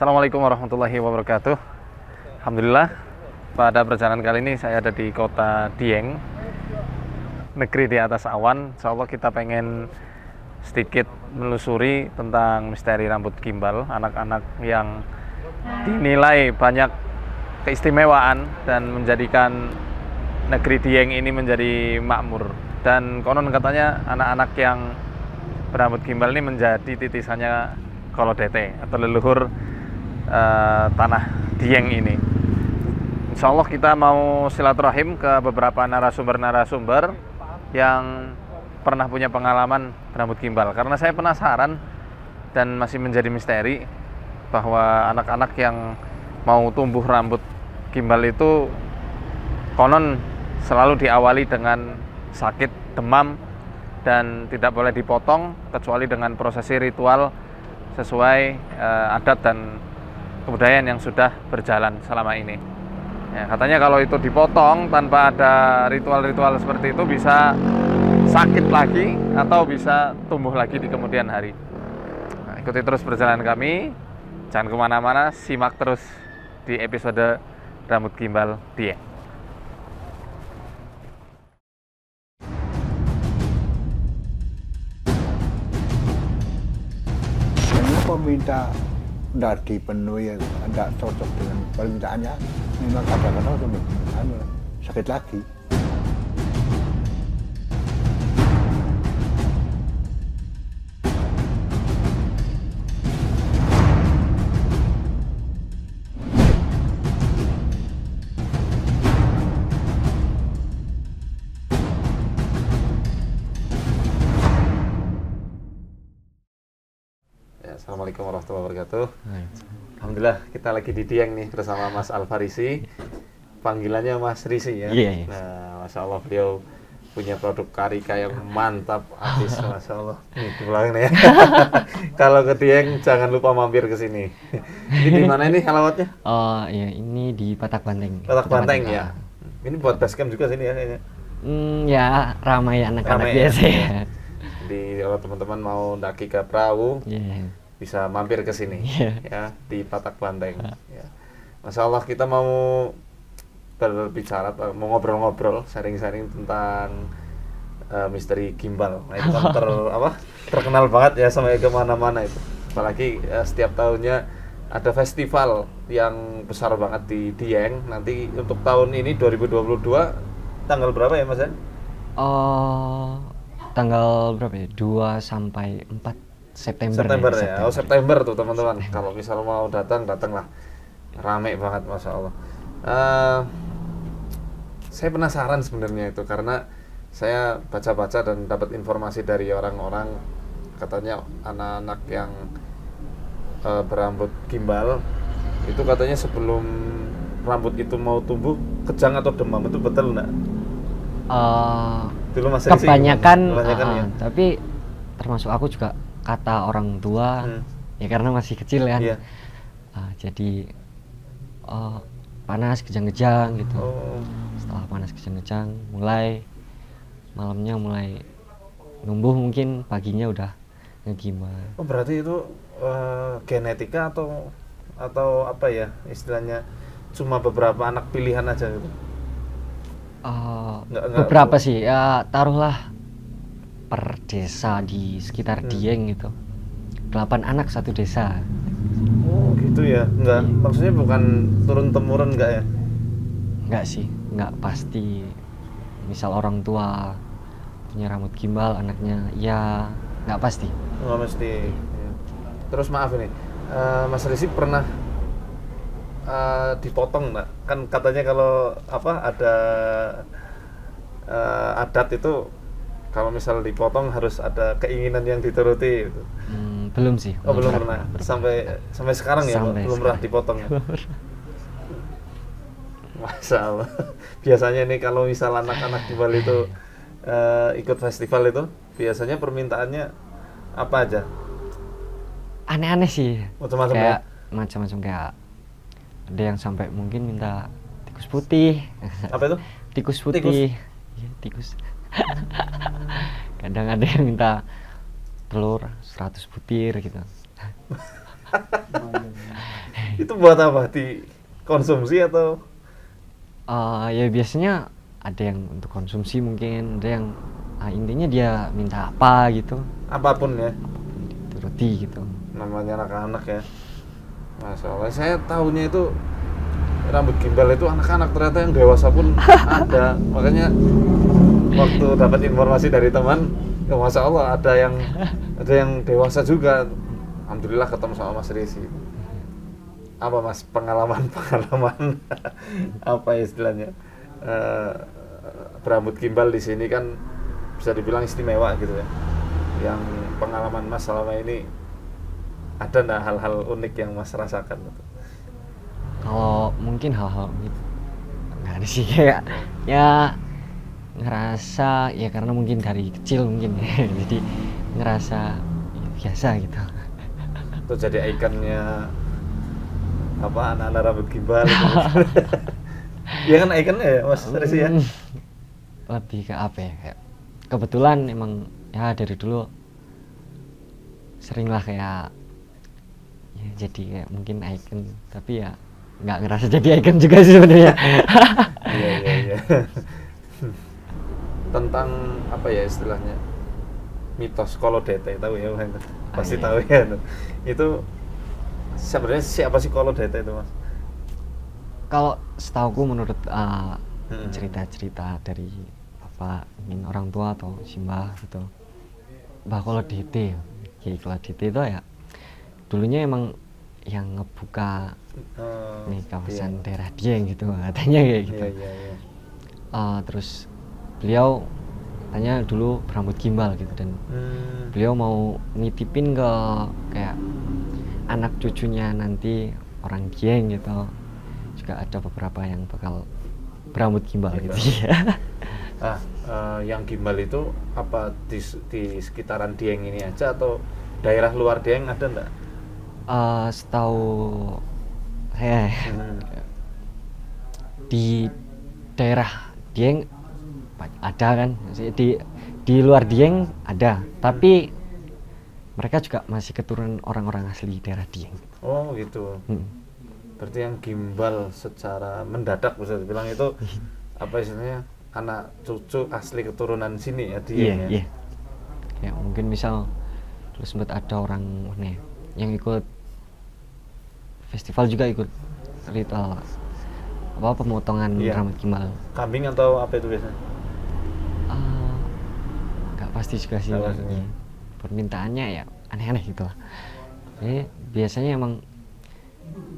Assalamualaikum warahmatullahi wabarakatuh. Alhamdulillah pada perjalanan kali ini saya ada di kota Dieng, negeri di atas awan. Insya Allah kita pengen sedikit menelusuri tentang misteri rambut gimbal, anak-anak yang dinilai banyak keistimewaan dan menjadikan negeri Dieng ini menjadi makmur. Dan konon katanya anak-anak yang berambut gimbal ini menjadi titisannya Kolodete atau leluhur uh, tanah Dieng ini. Insya Allah kita mau silaturahim ke beberapa narasumber-narasumber yang pernah punya pengalaman rambut gimbal. Karena saya penasaran dan masih menjadi misteri bahwa anak-anak yang mau tumbuh rambut gimbal itu konon selalu diawali dengan sakit, demam, dan tidak boleh dipotong kecuali dengan prosesi ritual sesuai uh, adat dan kebudayaan yang sudah berjalan selama ini. Ya, katanya kalau itu dipotong tanpa ada ritual-ritual seperti itu bisa sakit lagi atau bisa tumbuh lagi di kemudian hari. Nah, ikuti terus perjalanan kami, jangan ke mana-mana, simak terus di episode Rambut Gimbal Dieng. meminta tidak dipenuhi tidak cocok dengan permintaannya. Memang kadang-kadang anu, sakit lagi Assalamualaikum warahmatullahi wabarakatuh. Alhamdulillah kita lagi di Dieng nih bersama Mas Alfarisi. Panggilannya Mas Risi ya. Iya, iya. Nah, masya Allah beliau punya produk karika yang mantap habis masya Allah. Nih di belakang nih ya. Kalau ke Dieng jangan lupa mampir ke sini. ini di mana ini halawatnya? Oh iya ini di Patak Banteng. Patak Banteng ya. Ini buat basecamp juga sini ya kayaknya. Hmm, ya ramai anak-anak Ramai ya? biasa ya. Di kalau teman-teman mau daki ke perahu, Iya. Bisa mampir ke sini Iya. ya di Patak Banteng ya. Masya Allah kita mau berbicara mau ngobrol-ngobrol sharing-sharing tentang eh, misteri gimbal nah, itu kan ter, apa terkenal banget ya sampai ke mana-mana itu apalagi eh, setiap tahunnya ada festival yang besar banget di Dieng nanti untuk tahun ini 2022 tanggal berapa ya mas ya? Oh tanggal berapa ya? 2 sampai 4 September. September ya. Oh September tuh teman-teman. Kalau misal mau datang datanglah. Rame banget masya Allah. Eh, saya penasaran sebenarnya itu karena saya baca-baca dan dapat informasi dari orang-orang katanya anak-anak yang eh, berambut gimbal itu katanya sebelum rambut itu mau tumbuh kejang atau demam itu betul Dulu Mas Risi kebanyakan, kebanyakan uh, ya. tapi termasuk aku juga kata orang tua Hmm. ya karena masih kecil kan. Iya. Ah, jadi eh, panas kejang-kejang gitu. Oh. setelah panas kejang-kejang mulai malamnya mulai numbuh mungkin paginya udah ngegimana Oh berarti itu eh, genetika atau atau apa ya istilahnya cuma beberapa anak pilihan aja gitu? Eh, Nggak- nggak- beberapa sih ya taruhlah per desa di sekitar Hmm. Dieng gitu delapan anak satu desa Oh gitu ya? Enggak, maksudnya bukan turun temurun enggak ya? nggak sih nggak pasti misal orang tua punya rambut gimbal anaknya ya nggak pasti Enggak ya. Terus maaf ini, eh, Mas Rizky pernah eh, dipotong enggak? Kan katanya kalau apa ada eh, adat itu kalau misal dipotong harus ada keinginan yang dituruti. Gitu. Hmm, belum sih Oh belum pernah. Sampai sampai sekarang ya Sampai belum pernah dipotong. Ya? Biasanya nih kalau misal anak-anak di Bali itu eh, ikut festival itu, biasanya permintaannya apa aja? aneh-aneh sih Macam-macam kayak ya? macam-macam kayak ada yang sampai mungkin minta tikus putih Apa itu? tikus putih Iya, tikus kadang ada yang minta telur 100 butir gitu Itu buat apa? Dikonsumsi atau Eh, ya biasanya ada yang untuk konsumsi mungkin ada yang ah, intinya dia minta apa gitu apa pun ya? turuti gitu Namanya anak-anak ya. Masya Allah, saya tahunya itu rambut gimbal itu anak-anak ternyata yang dewasa pun ada. Makanya waktu dapat informasi dari teman, ya Masya Allah ada yang ada yang dewasa juga. Alhamdulillah ketemu sama Mas Risi. Apa Mas pengalaman-pengalaman apa istilahnya eh, berambut gimbal di sini kan bisa dibilang istimewa gitu ya. Yang pengalaman Mas selama ini ada nggak hal-hal unik yang Mas rasakan? kalau mungkin hal-hal nggak ada sih kayak ya ngerasa ya karena mungkin dari kecil mungkin ya jadi ngerasa ya, biasa gitu Itu jadi ikonnya apa anak-anak rambut gimbal gitu. Iya kan ikonnya ya Mas Risi ya? Hmm, lebih ke apa ya kayak kebetulan emang ya dari dulu sering lah kayak ya jadi kayak mungkin icon tapi ya nggak ngerasa jadi icon juga sih sebenarnya Iya iya iya. Tentang apa ya istilahnya? Mitos Kolodete tahu ya Mas? Pasti iya. tahu ya. Itu sebenarnya siapa sih Kolodete itu Mas? kalau setauku menurut uh, Hmm. cerita-cerita dari bapak mungkin orang tua atau simbah gitu bah kalau DT Kiai kalau DT itu ya dulunya emang yang ngebuka Oh, nih kawasan iya. daerah Dieng gitu katanya kayak gitu Iya iya iya. Uh, terus beliau tanya dulu berambut gimbal gitu dan Hmm. beliau mau nitipin ke kayak anak cucunya nanti orang Dieng gitu juga ada beberapa yang bakal berambut gimbal gitu ya Ah, eh, yang gimbal itu apa di, di sekitaran Dieng ini aja atau daerah luar Dieng ada enggak? Eh, setahu saya Hmm. di daerah Dieng ada kan di di luar Dieng ada tapi mereka juga masih keturunan orang-orang asli daerah Dieng Oh gitu. Hmm. Berarti yang gimbal secara mendadak bisa dibilang itu apa istilahnya anak cucu asli keturunan sini ya iya Dieng ya. iya ya mungkin misal dulu sempat ada orang mana ya, yang ikut festival juga ikut ritual apa pemotongan Iya. rambut gimbal Kambing atau apa itu biasanya? Pasti Nggak pasti. Iya. permintaannya ya aneh-aneh gitu lah jadi biasanya emang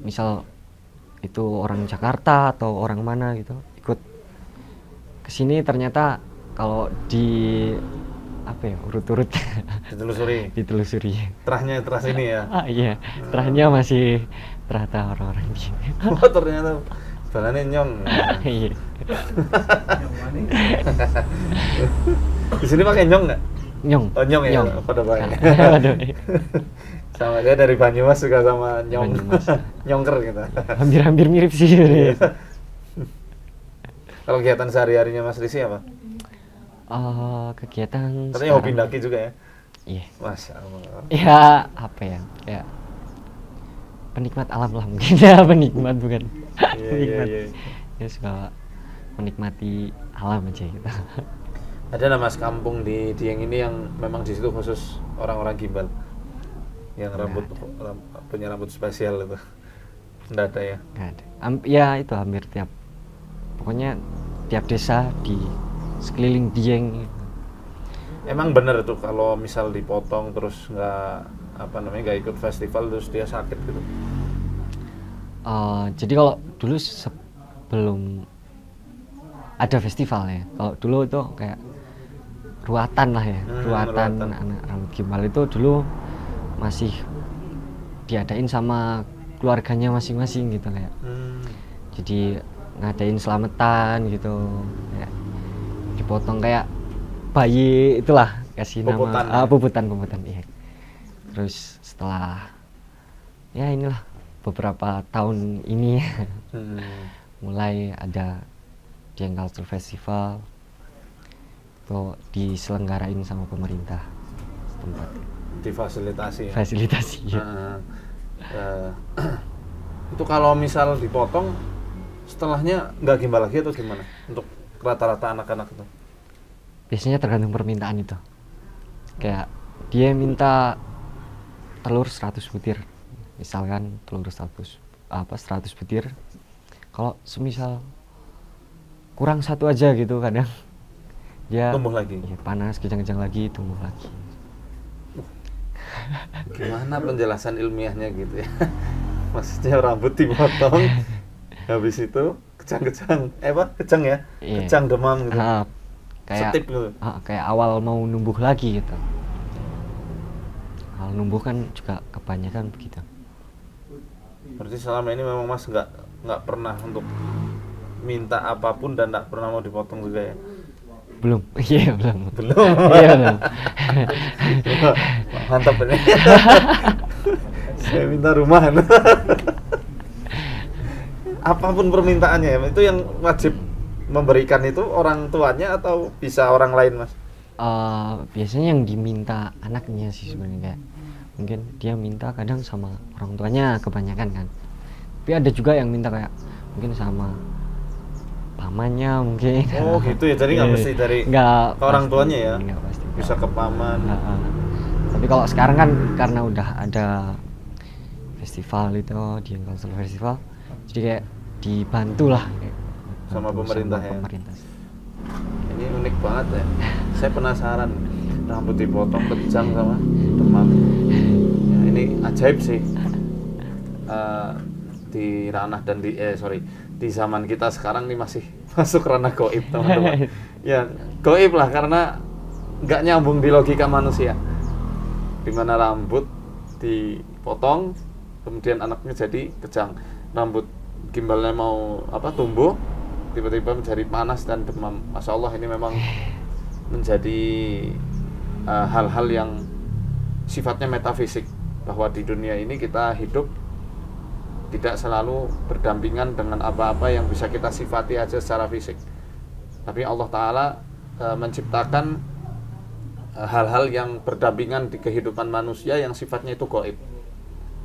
misal itu orang Jakarta atau orang mana gitu ikut ke sini ternyata kalau di apa ya urut-urut Ditelusuri. ditelusuri Terahnya terah sini ya. ah iya terahnya masih ternyata orang-orang di sini Oh ternyata balane nyong. iya Di sini pakai nyong nggak? nyong Oh nyong ya, pada pakai. Sama dia dari Banyumas juga sama nyong. Banyumas. Nyongker gitu. hampir-hampir mirip sih sebenarnya. Kalau kegiatan sehari-harinya Mas Risi apa? Eh, kegiatan Katanya hobi daki juga ya? Iya. Masya Allah. Ya apa ya? Kayak penikmat alam lah mungkin ya penikmat bukan. Iya, iya, penikmat. iya. Ya suka menikmati alam aja gitu. Ada nama mas kampung di Dieng ini yang memang di situ khusus orang-orang gimbal yang Nggak rambut ram- punya rambut spesial itu. Nggak ada ya? Nggak ada. Am- ya itu hampir tiap pokoknya tiap desa di sekeliling Dieng Emang bener tuh kalau misal dipotong terus nggak apa namanya nggak ikut festival terus dia sakit gitu. Eh, jadi kalau dulu sebelum ada festival ya kalau dulu itu kayak ruatan lah ya Hmm, ruatan, ruatan. anak rambut gimbal itu dulu masih diadain sama keluarganya masing-masing gitu kayak Hmm. jadi ngadain selamatan gitu kayak dipotong kayak bayi itulah kasih Puputan nama ya? ah, puputan puputan iya terus setelah ya inilah beberapa tahun ini Hmm. mulai ada Culture Festival itu diselenggarain sama pemerintah setempat Difasilitasi. ya? fasilitasi ya. Nah, eh, Itu kalau misal dipotong setelahnya nggak gimbal lagi atau gimana? Untuk rata-rata anak-anak itu. biasanya tergantung permintaan itu kayak dia minta telur 100 butir misalkan telur 100 apa 100 butir kalau semisal kurang satu aja gitu kadang dia Tumbuh lagi. iya, panas kejang-kejang lagi tumbuh lagi Gimana penjelasan ilmiahnya gitu ya? Maksudnya rambut dipotong, habis itu kejang-kejang, eh apa? Kejang ya? Iya. Kejang demam gitu. Ah, kayak Setip gitu. ah, kayak awal mau numbuh lagi gitu awal numbuh kan juga kebanyakan begitu Berarti selama ini memang Mas nggak nggak pernah untuk minta apa pun dan nggak pernah mau dipotong juga ya? Belum iya belum Belum. iya belum Mantap ini. Saya minta rumahan. apa pun permintaannya ya, itu yang wajib memberikan itu orang tuanya atau bisa orang lain mas? Eh, biasanya yang diminta anaknya sih sebenarnya mungkin dia minta kadang sama orang tuanya kebanyakan kan tapi ada juga yang minta kayak mungkin sama pamannya mungkin Oh gitu ya, jadi nggak mesti dari Nggak orang pasti, tuanya ya? nggak pasti Bisa ke paman. Ah, ah. tapi kalau sekarang kan karena udah ada festival itu di Cultural Festival jadi kayak dibantu lah kayak Sama pemerintah ya? pemerintah. Ini unik banget ya. Saya penasaran rambut dipotong kejang sama demam. Ya, ini ajaib sih. Eh, di ranah dan di eh sorry di zaman kita sekarang nih masih masuk ranah goib teman-teman. ya goib lah karena nggak nyambung di logika manusia. Di mana rambut dipotong kemudian anaknya jadi kejang rambut gimbalnya mau apa tumbuh tiba-tiba menjadi panas dan demam masya Allah ini memang menjadi uh, hal-hal yang sifatnya metafisik bahwa di dunia ini kita hidup tidak selalu berdampingan dengan apa-apa yang bisa kita sifati aja secara fisik. Tapi Allah Ta'ala uh, menciptakan uh, hal-hal yang berdampingan di kehidupan manusia yang sifatnya itu goib.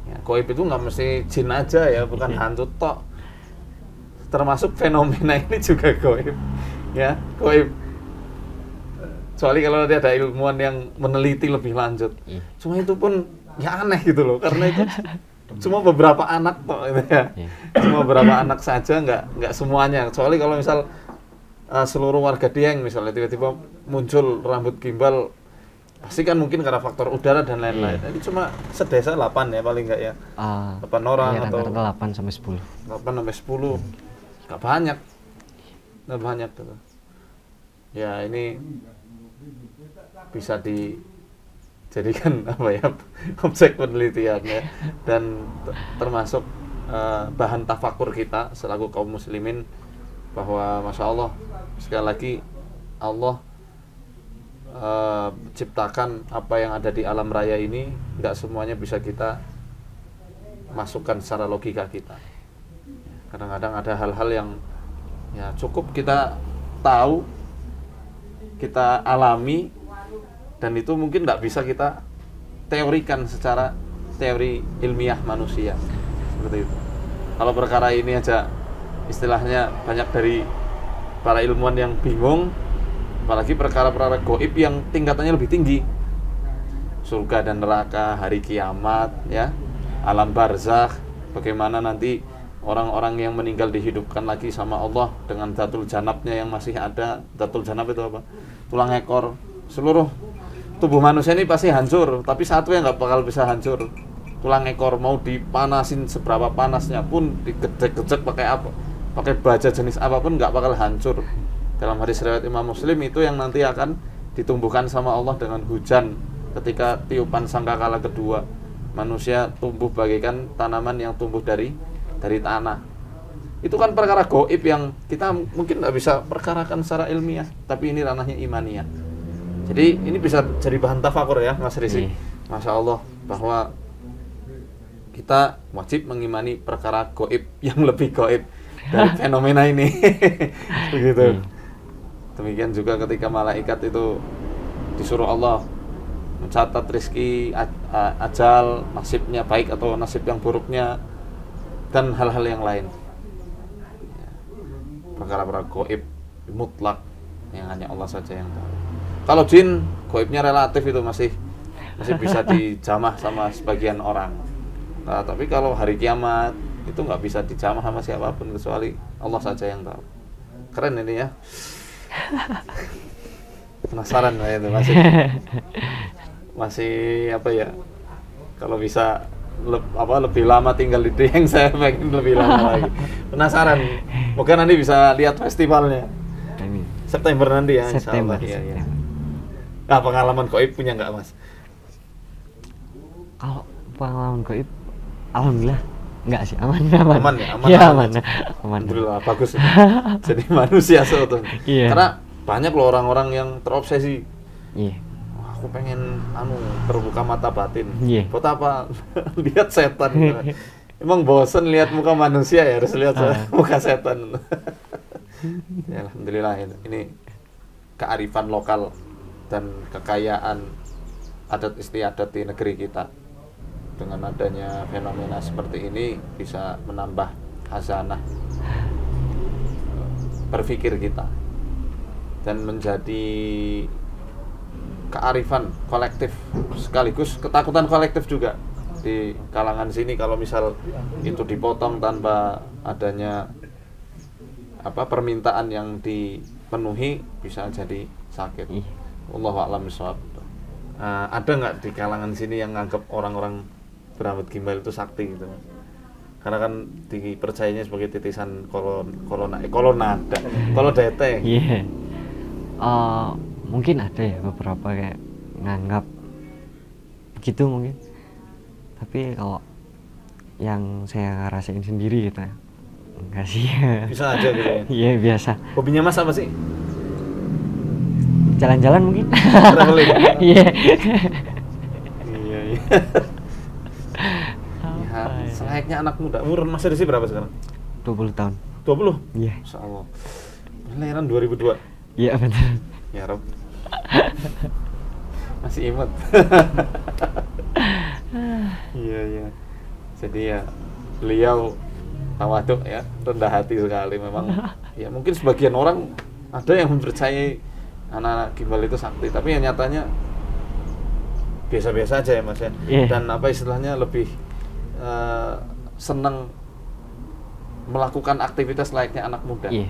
Ya, goib itu nggak mesti jin aja ya bukan hantu tok. Termasuk fenomena ini juga goib ya goib. Kecuali kalau nanti ada ilmuwan yang meneliti lebih lanjut. Iya. cuma itu pun ya aneh gitu loh karena itu cuma beberapa anak kok gitu ya. Iya. cuma beberapa anak saja nggak nggak semuanya. Kecuali kalau misal uh, seluruh warga Dieng misalnya tiba-tiba muncul rambut gimbal pasti kan mungkin karena faktor udara dan lain-lain. Iya. jadi cuma sedesa 8 ya paling nggak ya. Ah, 8 orang iya, atau rata-rata 8 sampai 10 8 sampai 10 nggak banyak. Nggak banyak tuh. Ya ini bisa dijadikan apa ya objek penelitian ya dan termasuk eh, bahan tafakur kita selaku kaum muslimin bahwa masya Allah sekali lagi Allah eh, ciptakan apa yang ada di alam raya ini nggak semuanya bisa kita masukkan secara logika kita. Kadang-kadang ada hal-hal yang ya cukup kita tahu kita alami dan itu mungkin tidak bisa kita teorikan secara teori ilmiah manusia. Seperti itu. Kalau perkara ini aja istilahnya banyak dari para ilmuwan yang bingung apalagi perkara-perkara goib yang tingkatannya lebih tinggi. Surga dan neraka hari kiamat ya. Alam barzakh bagaimana nanti orang-orang yang meninggal dihidupkan lagi sama Allah dengan datul janabnya yang masih ada. Datul janab itu apa? Tulang ekor. Seluruh tubuh manusia ini pasti hancur tapi satu yang nggak bakal bisa hancur. Tulang ekor mau dipanasin seberapa panasnya pun digejek-gejek pakai apa pakai baja jenis apa pun nggak bakal hancur. Dalam hadis riwayat Imam Muslim itu yang nanti akan ditumbuhkan sama Allah dengan hujan ketika tiupan sangkakala kedua. Manusia tumbuh bagaikan tanaman yang tumbuh dari dari tanah. Itu kan perkara goib yang kita mungkin nggak bisa perkarakan secara ilmiah tapi ini ranahnya imaniyah jadi ini bisa jadi bahan tafakur ya Mas Rizky Iya. Masya Allah bahwa kita wajib mengimani perkara goib yang lebih goib dari fenomena ini begitu Hmm. demikian juga ketika malaikat itu disuruh Allah mencatat rizki ajal nasibnya baik atau nasib yang buruknya dan hal-hal yang lain Ya. perkara-perkara goib mutlak yang hanya Allah saja yang tahu kalau jin goibnya relatif itu masih masih bisa dijamah sama sebagian orang nah, tapi kalau hari kiamat itu nggak bisa dijamah sama siapa pun kecuali Allah saja yang tahu keren ini ya penasaran saya itu masih masih apa ya kalau bisa leb- apa lebih lama tinggal di Dieng saya pengen lebih lama lagi penasaran moga nanti bisa lihat festivalnya. September nanti ya insya September. Allah. Iya, iya. September. Nah pengalaman koib punya nggak mas Kalau pengalaman goib, alhamdulillah enggak sih aman aman. Aman ya? Aman, Iya, aman. aman. Aman. Alhamdulillah bagus jadi manusia seutuhnya Iya. karena banyak loh orang-orang yang terobsesi Iya. Wah, aku pengen anu terbuka mata batin Iya. buat apa lihat setan emang bosen lihat muka manusia ya harus lihat Ah. muka setan ya, alhamdulillah ini kearifan lokal dan kekayaan adat istiadat di negeri kita. Dengan adanya fenomena seperti ini bisa menambah hazanah eh, berpikir kita dan menjadi kearifan kolektif sekaligus ketakutan kolektif juga di kalangan sini. Kalau misal itu dipotong tanpa adanya apa permintaan yang dipenuhi bisa jadi sakit. Allah a'lam bishawab. Ah, ada nggak di kalangan sini yang nganggap orang-orang berambut gimbal itu sakti gitu Mas? Karena kan dipercayanya sebagai titisan kolon kolona eh, kolonada, kolodete. Iya. Eh, mungkin ada ya beberapa kayak nganggap begitu mungkin. Tapi kalau yang saya rasain sendiri gitu ya. Enggak sih. Bisa aja gitu ya. Iya, biasa. Hobinya Mas apa sih? Jalan-jalan mungkin. Traveling. Iya. Iya, iya. ya, Apa ya? selayaknya anak muda. Umur Mas Rizky berapa sekarang? 20 tahun. 20? Iya. Masya Allah. Lahiran 2002. Iya, betul. Ya Rob. Masih imut. iya, iya. Jadi ya beliau tawaduk ya, rendah hati sekali memang. Ya mungkin sebagian orang ada yang mempercayai anak-anak gimbal itu sakti, tapi yang nyatanya biasa-biasa aja ya Mas ya. Iya. Dan apa istilahnya lebih eh, senang melakukan aktivitas layaknya anak muda Iya.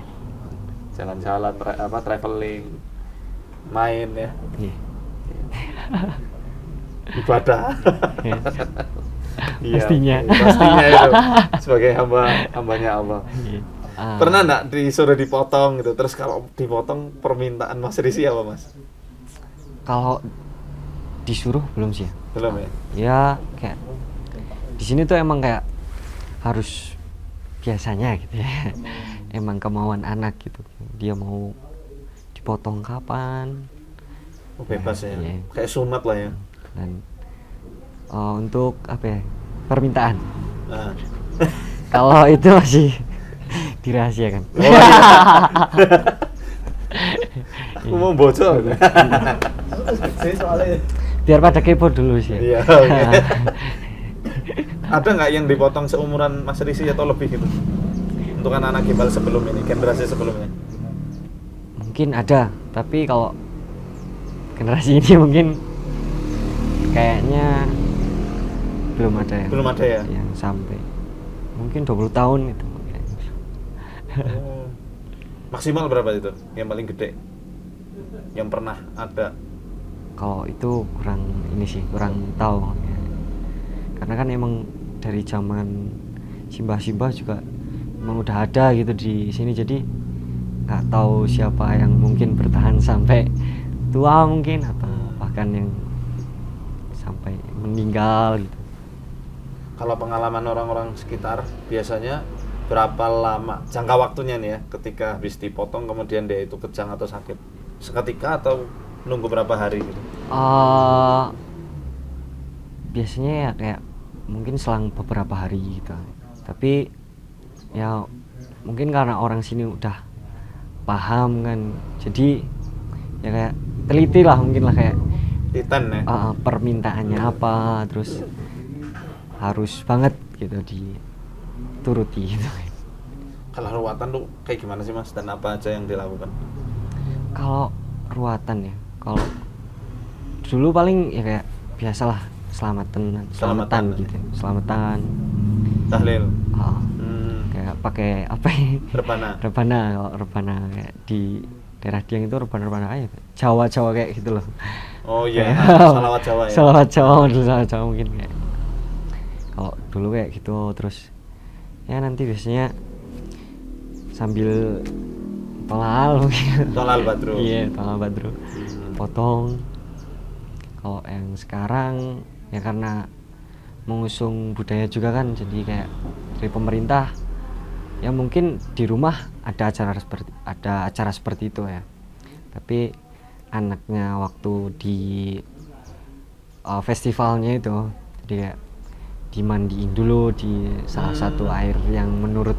jalan-jalan tra- apa traveling main ya Iya. ibadah Iya. Iya, Pastinya. pastinya itu sebagai hamba hambanya Allah Iya. Ah, pernah nggak disuruh dipotong gitu terus kalau dipotong permintaan Mas Risi apa Mas Kalau disuruh belum sih. ya. belum ya Ya kayak di sini tuh emang kayak harus biasanya gitu ya. Emang kemauan anak gitu. Dia mau dipotong kapan oh, bebas ya Iya. kayak sunat lah ya dan eh, untuk apa ya permintaan. nah. Kalau itu masih dirahasiakan. oh, iya. aku mau bocor Biar pada kepo dulu sih. iya ada nggak yang dipotong seumuran Mas Risi atau lebih gitu untuk anak-anak gimbal sebelum ini generasi sebelumnya mungkin ada tapi kalau generasi ini mungkin kayaknya belum ada yang belum ada ya yang sampai mungkin 20 tahun itu. Oh. maksimal berapa itu yang paling gede yang pernah ada kalau itu kurang ini sih kurang tahu ya. karena kan emang dari zaman simbah-simbah juga emang udah ada gitu di sini jadi nggak tahu siapa yang mungkin bertahan sampai tua mungkin atau bahkan yang sampai meninggal gitu kalau pengalaman orang-orang sekitar biasanya berapa lama jangka waktunya nih ya ketika habis dipotong kemudian dia itu kejang atau sakit? Seketika atau nunggu berapa hari gitu? Eh, biasanya ya kayak mungkin selang beberapa hari gitu. Tapi ya mungkin karena orang sini udah paham kan. Jadi ya kayak teliti lah mungkin lah kayak titan ya? eh, permintaannya apa terus harus banget gitu di turuti gitu Kalau ruatan tuh kayak gimana sih mas? Dan apa aja yang dilakukan? kalau ruatan ya kalau dulu paling ya kayak biasalah selamatan selamatan Selamatan. gitu selamatan Tahlil. oh, Hmm. kayak pakai apa ya Rebana. rebana kalau rebana kayak di daerah Dieng itu rebana rebana aja Jawa Jawa kayak gitu loh Oh iya. Salawat Jawa ya. Salawat Jawa salawat Jawa mungkin kayak kalau dulu kayak gitu terus ya nanti biasanya sambil tolal mungkin Tolal Badru. iya tolal badru Hmm. potong kalau yang sekarang ya karena mengusung budaya juga kan jadi kayak dari pemerintah ya mungkin di rumah ada acara seperti ada acara seperti itu ya tapi anaknya waktu di uh, festivalnya itu jadi kayak dimandiin dulu di salah Hmm. satu air yang menurut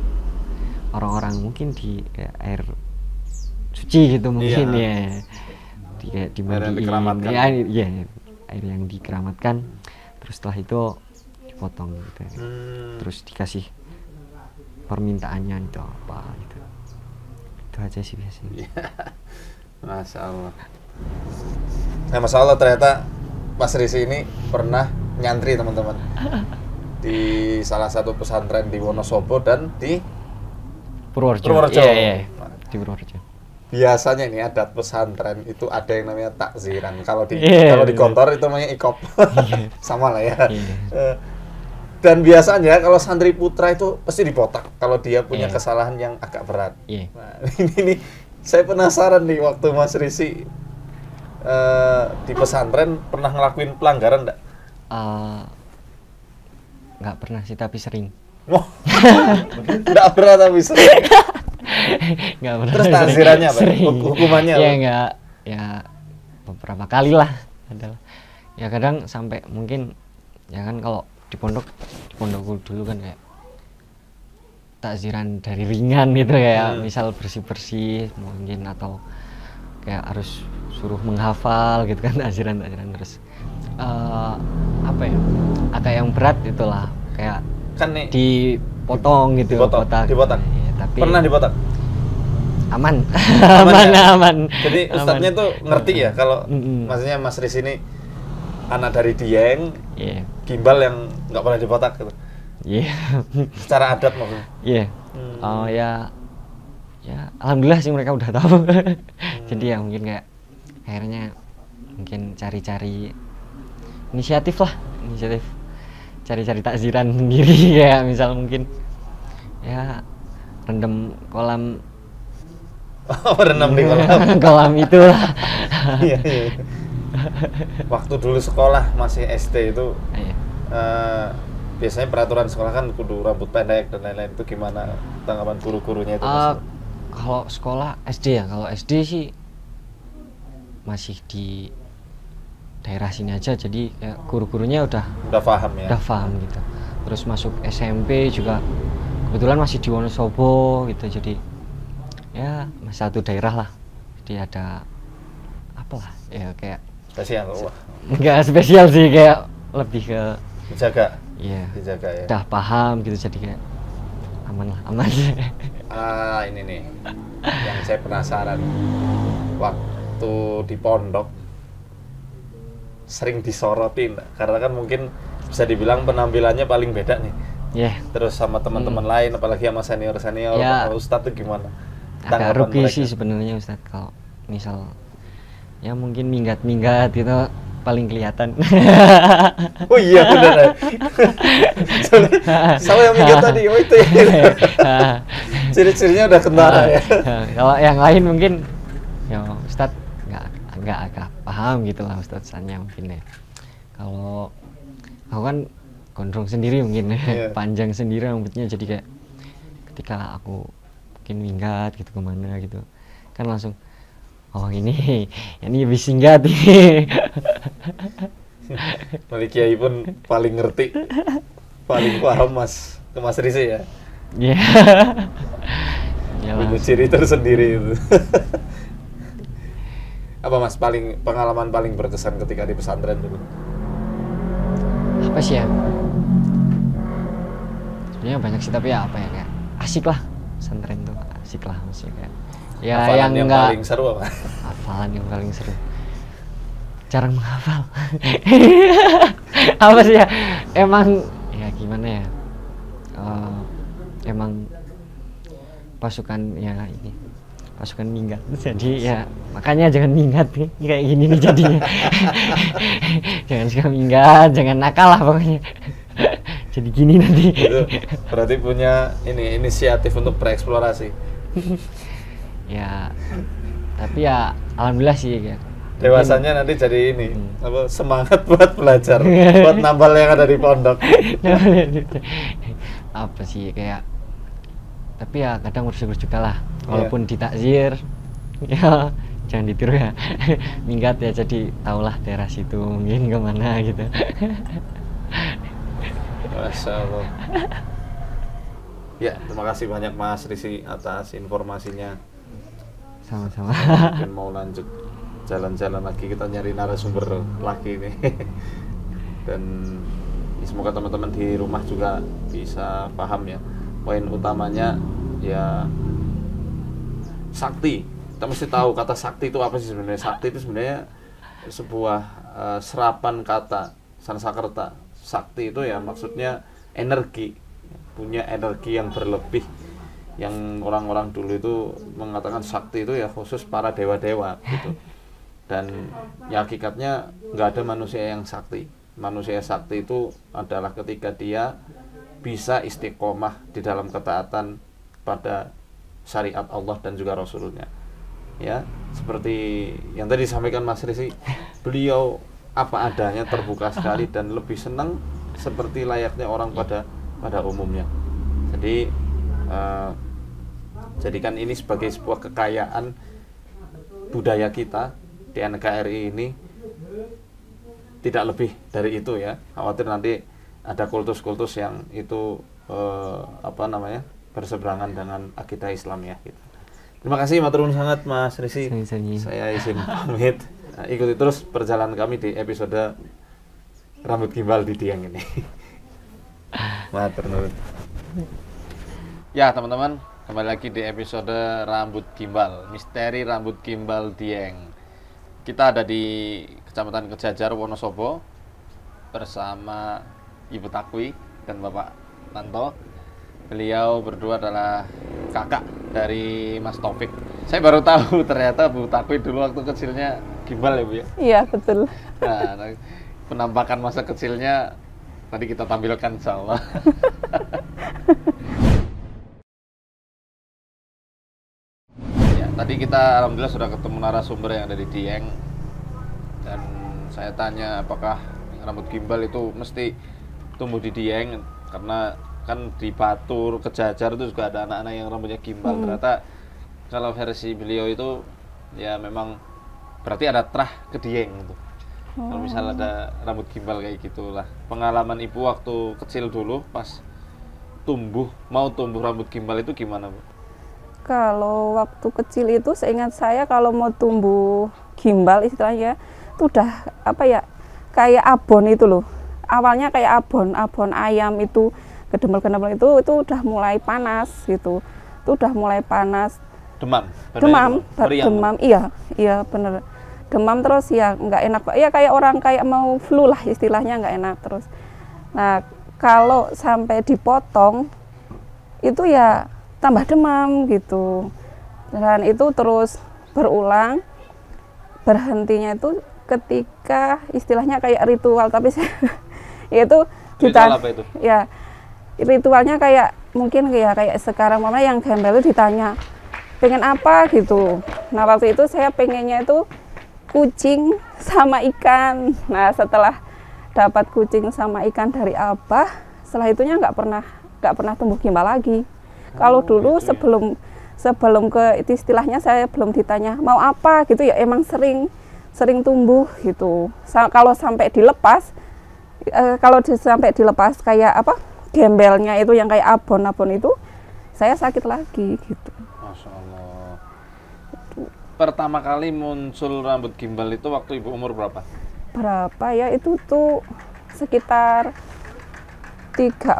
orang-orang mungkin di kayak air suci gitu mungkin Iya. ya di kayak dimandiin dikeramatkan. ya air, air yang dikeramatkan terus setelah itu dipotong gitu Hmm. terus dikasih permintaannya itu apa gitu itu aja sih biasanya Iya. Masya Allah. Nah, Masya Allah ternyata Mas Risi ini pernah nyantri teman-teman di salah satu pesantren di Wonosobo dan di Purworejo Purworejo. iya, iya, di Purworejo biasanya ini adat pesantren itu ada yang namanya takziran. Kalau di Iya, kalau di bener. kantor itu namanya ikop. Sama lah ya. Iya. Eh, Dan biasanya kalau santri putra itu pasti dibotak kalau dia punya Iya. kesalahan yang agak berat. iya Nah, ini nih saya penasaran nih waktu Mas Risi eh, di pesantren pernah ngelakuin pelanggaran enggak? Eh, nggak pernah sih tapi sering Wah, enggak pernah tapi sering. nggak pernah Terus takzirannya apa? Sering. Huk- hukumannya ya nggak ya beberapa kali lah adalah ya kadang sampai mungkin ya kan kalau di pondok di pondokku dulu kan kayak takziran dari ringan gitu kayak Hmm. misal bersih bersih mungkin atau kayak harus suruh menghafal gitu kan takziran takziran terus eh, apa ya agak yang berat itulah kayak Kan nih dipotong gitu Dipotong, botak. dibotak. Iya, tapi pernah dibotak. aman Aman aman ya? aman Jadi ustadznya Aman. tuh ngerti ya kalau Mm-mm. maksudnya Mas Risi ini anak dari Dieng, iya gimbal yang nggak pernah dibotak gitu. iya Secara adat maksudnya. iya Hmm. oh ya ya alhamdulillah sih mereka udah tahu jadi ya mungkin kayak akhirnya mungkin cari-cari inisiatif lah inisiatif cari-cari takziran sendiri kayak misal mungkin ya rendam kolam Berenam di kolam. kolam itu lah Iya, iya. Waktu dulu sekolah masih SD itu Iya. eh, biasanya peraturan sekolah kan kudu rambut pendek dan lain-lain itu gimana tanggapan guru-gurunya itu Mas? kalau sekolah SD ya, kalau SD sih masih di daerah sini aja, jadi kayak guru-gurunya udah Udah paham ya? udah paham gitu. Terus masuk SMP juga kebetulan masih di Wonosobo gitu, jadi ya masih satu daerah lah. Jadi ada apa lah ya kayak Spesial, wah. nggak spesial sih kayak lebih ke Dijaga, ya dijaga ya. udah paham gitu jadi kayak aman lah aman Ah, ini nih yang saya penasaran. Waktu di pondok sering disorotin karena kan mungkin bisa dibilang penampilannya paling beda nih. ya Terus sama teman-teman lain apalagi sama senior-senior Ya. Ustadz tuh gimana? agak rugi mereka? sih sebenarnya Ustadz kalau misal ya mungkin minggat-minggat gitu paling kelihatan Oh iya benar. Sama yang minggat tadi, oh itu ya. Ciri-cirinya udah kentara ya. kalau yang lain mungkin ya Ustadz nggak nggak agak paham gitu lah Ustadz Sannya mungkin ya kalau aku kan gondrong sendiri mungkin ya Iya. panjang sendiri rambutnya jadi kayak ketika aku mungkin minggat gitu ke mana gitu kan langsung oh ini ini lebih singkat ini Malik Kiai pun paling ngerti, paling paham mas ke Mas Risi ya. ya ya Punya langsung. ciri tersendiri itu. Apa mas? Paling pengalaman paling berkesan ketika di pesantren dulu? apa sih ya? Sebenarnya banyak sih tapi ya apa ya kayak asik lah. Pesantren tuh asik lah maksudnya kayak ya Hafalan yang yang paling seru apa? Hafalan yang paling seru. Jarang menghafal. Apa sih ya? Emang ya gimana ya? Eh, emang pasukan ya ini pasukan minggat jadi ya makanya jangan minggat nih. Kayak gini nih jadinya. Jangan suka minggat jangan nakal lah pokoknya. Jadi gini nanti. Itu berarti punya ini inisiatif untuk bereksplorasi? Ya tapi ya alhamdulillah sih ya. Dewasanya nanti jadi ini Hmm. apa semangat buat belajar buat nambal yang ada di pondok. Apa sih kayak tapi ya kadang bersyukur juga lah walaupun ditakzir ya jangan ditiru ya. Minggat ya jadi tahulah daerah situ mungkin ke mana gitu. Masya Allah ya terima kasih banyak Mas Risi atas informasinya. Sama-sama. Mungkin mau lanjut jalan-jalan lagi kita nyari narasumber lagi nih. Dan ya semoga teman-teman di rumah juga bisa paham ya. Poin utamanya ya sakti. Kita mesti tahu kata sakti itu apa sih sebenarnya. Sakti itu sebenarnya sebuah eh, serapan kata Sanskerta sakti itu ya maksudnya energi. Punya energi yang berlebih. Yang orang-orang dulu itu mengatakan sakti itu ya khusus para dewa-dewa gitu. Dan ya hakikatnya nggak ada manusia yang sakti. Manusia sakti itu adalah ketika dia bisa istiqomah di dalam ketaatan pada syariat Allah dan juga Rasulnya. Ya seperti yang tadi disampaikan Mas Risi beliau apa adanya terbuka sekali dan lebih senang seperti layaknya orang pada pada umumnya. Jadi eh, jadikan ini sebagai sebuah kekayaan budaya kita di NKRI ini tidak lebih dari itu ya. Khawatir nanti ada kultus-kultus yang itu eh, apa namanya berseberangan dengan akidah Islam ya gitu. Terima kasih maturun sangat Mas Risi. Sami-sami. Saya izin pamit. Nah, ikuti terus perjalanan kami di episode rambut gimbal di Dieng ini. Matur nuwun. Ya teman-teman, kembali lagi di episode rambut gimbal, misteri rambut gimbal Dieng. Kita ada di Kecamatan Kejajar, Wonosobo bersama Ibu Takwi dan Bapak Tanto. Beliau berdua adalah kakak dari Mas Taufik. Saya baru tahu ternyata Bu Takwi dulu waktu kecilnya gimbal ya Bu ya. Iya betul. Nah, penampakan masa kecilnya tadi kita tampilkan Allah. ya, tadi kita alhamdulillah sudah ketemu narasumber yang ada di Dieng dan saya tanya apakah rambut gimbal itu mesti tumbuh di Dieng karena kan di Batur, Kejajar itu juga ada anak-anak yang rambutnya gimbal. Ternyata kalau versi beliau itu ya memang berarti ada trah ke Dieng gitu. Kalau misalnya ada rambut gimbal kayak gitulah. Pengalaman ibu waktu kecil dulu pas tumbuh mau tumbuh rambut gimbal itu gimana bu? Kalau waktu kecil itu seingat saya kalau mau tumbuh gimbal istilahnya itu udah apa ya kayak abon itu loh. Awalnya kayak abon, abon ayam itu kedembel-kedembel itu itu udah mulai panas gitu. Itu udah mulai panas. Demam. Demam, Bu? demam. Iya, iya bener. Demam terus ya nggak enak. Iya kayak orang kayak mau flu lah istilahnya nggak enak terus. Nah kalau sampai dipotong itu ya tambah demam gitu. Dan itu terus berulang. Berhentinya itu ketika istilahnya kayak ritual tapi saya yaitu kita itu? ya ritualnya kayak mungkin kayak kayak sekarang mama yang gembel itu ditanya pengen apa? gitu. Nah waktu itu saya pengennya itu kucing sama ikan. Nah setelah dapat kucing sama ikan dari abah setelah itunya nggak pernah nggak pernah tumbuh gimbal lagi. Kalau dulu gitu ya. sebelum sebelum ke itu istilahnya saya belum ditanya mau apa? gitu ya emang sering sering tumbuh gitu. Sa- kalau sampai dilepas eh, kalau di- sampai dilepas kayak apa gembelnya itu yang kayak abon-abon itu saya sakit lagi gitu Masya Allah. Pertama kali muncul rambut gimbal itu waktu ibu umur berapa? berapa ya itu tuh sekitar tiga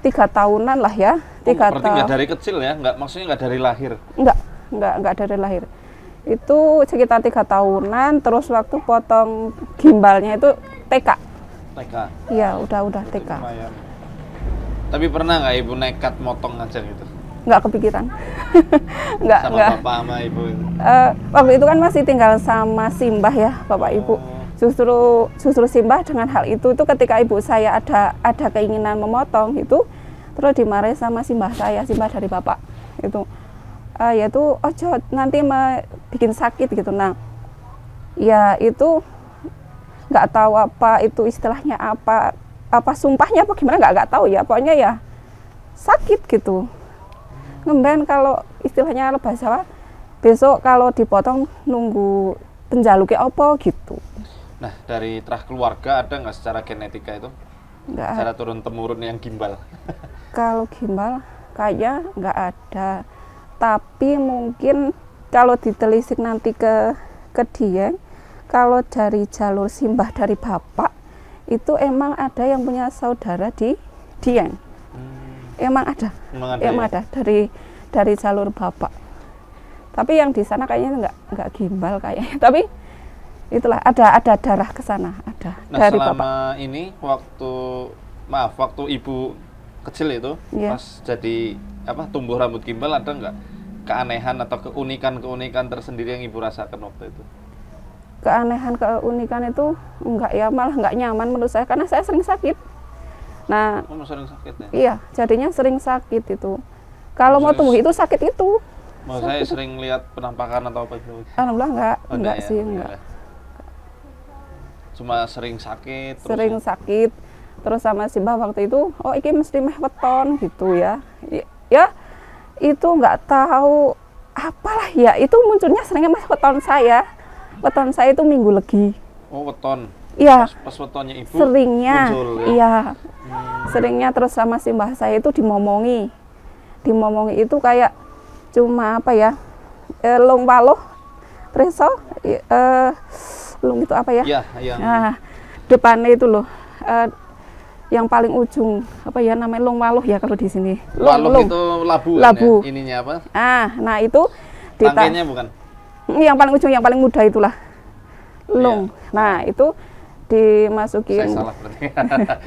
tiga tahunan lah ya Oh, tiga nggak tahun dari kecil ya? Nggak maksudnya nggak dari lahir. enggak enggak enggak dari lahir itu sekitar tiga tahunan terus waktu potong gimbalnya itu TK TK. iya udah udah TK Lumayan. Tapi pernah nggak ibu nekat motong aja gitu? nggak kepikiran nggak Sama nggak bapak sama ibu itu. Eh, waktu itu kan masih tinggal sama Simbah ya bapak ibu Oh. justru justru Simbah dengan hal itu itu ketika ibu saya ada ada keinginan memotong itu terus dimarahi sama Simbah saya Simbah dari bapak itu eh yaitu ojo nanti me- bikin sakit gitu nah ya itu nggak tahu apa itu istilahnya apa apa sumpahnya apa gimana nggak nggak tahu ya. Pokoknya ya sakit gitu. Ngemben kalau istilahnya bahasa apa? Besok kalau dipotong nunggu penjaluknya opo gitu. Nah dari terah keluarga ada nggak secara genetika itu? nggak Secara turun temurun yang gimbal. kalau gimbal kayaknya nggak ada. Tapi mungkin kalau ditelisik nanti ke ke Dieng kalau dari jalur simbah dari bapak itu emang ada yang punya saudara di Dieng. Emang ada. Emang ada emang ya? ada. Dari dari jalur bapak. Tapi yang di sana kayaknya nggak nggak gimbal kayaknya. Tapi itulah ada ada darah ke sana. Ada Nah dari selama bapak. ini waktu maaf waktu ibu kecil itu Iya. pas jadi apa tumbuh rambut gimbal ada nggak keanehan atau keunikan keunikan tersendiri yang ibu rasakan waktu itu? Keanehan keunikan itu enggak ya malah nggak nyaman menurut saya karena saya sering sakit. Nah Kamu sering sakit ya? iya jadinya sering sakit itu. Kalau mau tumbuh itu sakit itu. Mau saya sering lihat penampakan atau apa itu? alhamdulillah enggak Oh, enggak ya, sih enggak Cuma sering sakit terus sering sakit terus sama Simbah waktu itu oh iki mesti meh weton gitu ya. I- ya itu nggak tahu apalah ya itu munculnya seringnya meh weton saya weton saya itu minggu legi Oh weton. iya Pas, pas wetonnya ibu seringnya muncul ya? iya seringnya terus sama Simbah saya itu dimomongi dimomongi itu kayak cuma apa ya eh, long waloh preso eh, lung itu apa ya Iya, yang Nah, depannya itu loh, eh, yang paling ujung apa ya namanya long waluh ya kalau di sini. Long, Waluh long. itu labu, kan Labu. ya? Ininya apa? Ah, nah itu di ta- Tangkainya bukan? Yang paling ujung yang paling muda itulah. Long. Nah, itu Saya dimasukin salah berarti.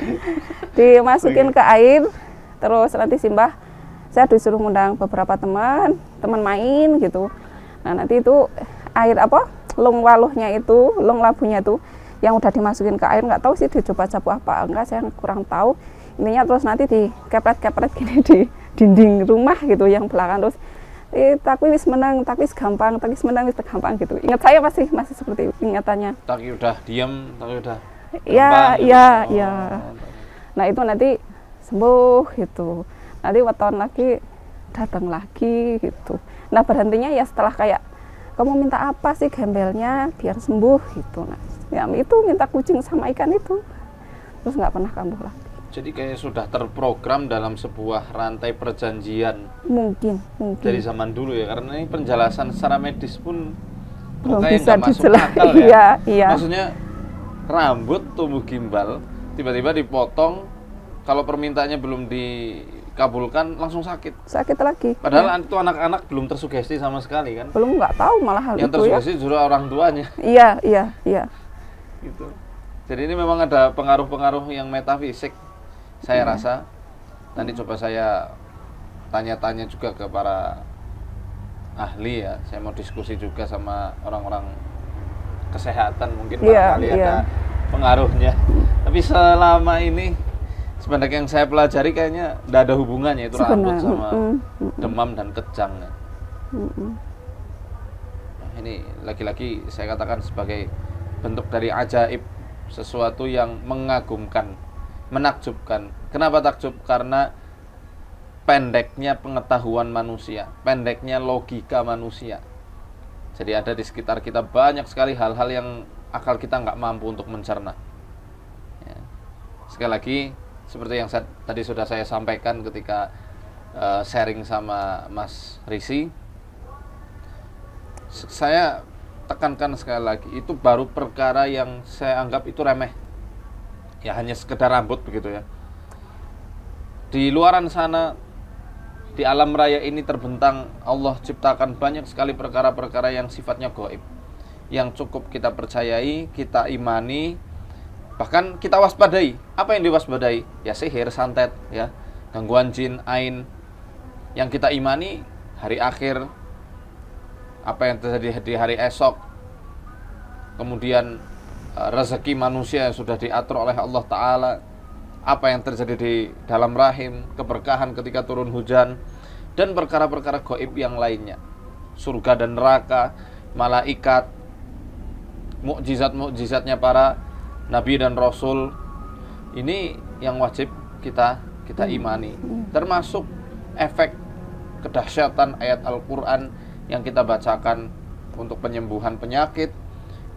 dimasukin ke air terus nanti Simbah saya disuruh ngundang beberapa teman, teman main gitu. Nah, nanti itu air apa? Long waluhnya itu, long labunya itu yang udah dimasukin ke air nggak tahu sih dicoba capu apa enggak saya kurang tahu ininya terus nanti dikepret-kepret gini di dinding rumah gitu yang belakang terus eh tapi wis menang tapi wis gampang tapi wis menang wis gampang gitu ingat saya masih masih seperti ingatannya Taki udah diam, tapi udah Iya, gitu. iya, Oh, iya. Nah itu nanti sembuh gitu. Nanti weton lagi datang lagi gitu. Nah berhentinya ya setelah kayak kamu minta apa sih gembelnya biar sembuh gitu. Nah ya itu minta kucing sama ikan itu. Terus nggak pernah kambuh lagi. Jadi kayak sudah terprogram dalam sebuah rantai perjanjian Mungkin, mungkin. dari zaman dulu ya, karena ini penjelasan secara medis pun Belum bisa masuk akal ya. iya, iya. Maksudnya rambut tumbuh gimbal tiba-tiba dipotong kalau permintaannya belum dikabulkan langsung sakit. Sakit lagi. Padahal itu anak-anak belum tersugesti sama sekali kan. belum nggak tahu malah hal Yang itu ya. tersugesti justru orang tuanya Iya, iya, iya. gitu. Jadi ini memang ada pengaruh-pengaruh yang metafisik saya Iya. rasa. Nanti coba saya tanya-tanya juga ke para ahli ya. Saya mau diskusi juga sama orang-orang kesehatan mungkin Iya, barangkali iya. ada pengaruhnya. Tapi selama ini sebenarnya yang saya pelajari kayaknya tidak ada hubungannya itu rambut sama mm, mm, demam dan kejang. ya. Mm-mm. Nah, ini lagi-lagi saya katakan sebagai bentuk dari ajaib sesuatu yang mengagumkan menakjubkan. Kenapa takjub? Karena pendeknya pengetahuan manusia pendeknya logika manusia. Jadi ada di sekitar kita banyak sekali hal-hal yang akal kita nggak mampu untuk mencerna. Ya. sekali lagi seperti yang saya, tadi sudah saya sampaikan ketika eh, sharing sama Mas Risi saya tekankan sekali lagi itu baru perkara yang saya anggap itu remeh ya hanya sekedar rambut begitu ya di luaran sana di alam raya ini terbentang Allah ciptakan banyak sekali perkara-perkara yang sifatnya goib yang cukup kita percayai, kita imani, bahkan kita waspadai. Apa yang diwaspadai? Ya sihir, santet, ya gangguan jin, ain. Yang kita imani hari akhir, apa yang terjadi di hari esok, kemudian rezeki manusia yang sudah diatur oleh Allah Ta'ala, apa yang terjadi di dalam rahim, keberkahan ketika turun hujan, dan perkara-perkara goib yang lainnya. Surga dan neraka, malaikat, mukjizat-mukjizatnya para nabi dan rasul ini yang wajib kita kita imani termasuk efek kedahsyatan ayat Al-Qur'an yang kita bacakan untuk penyembuhan penyakit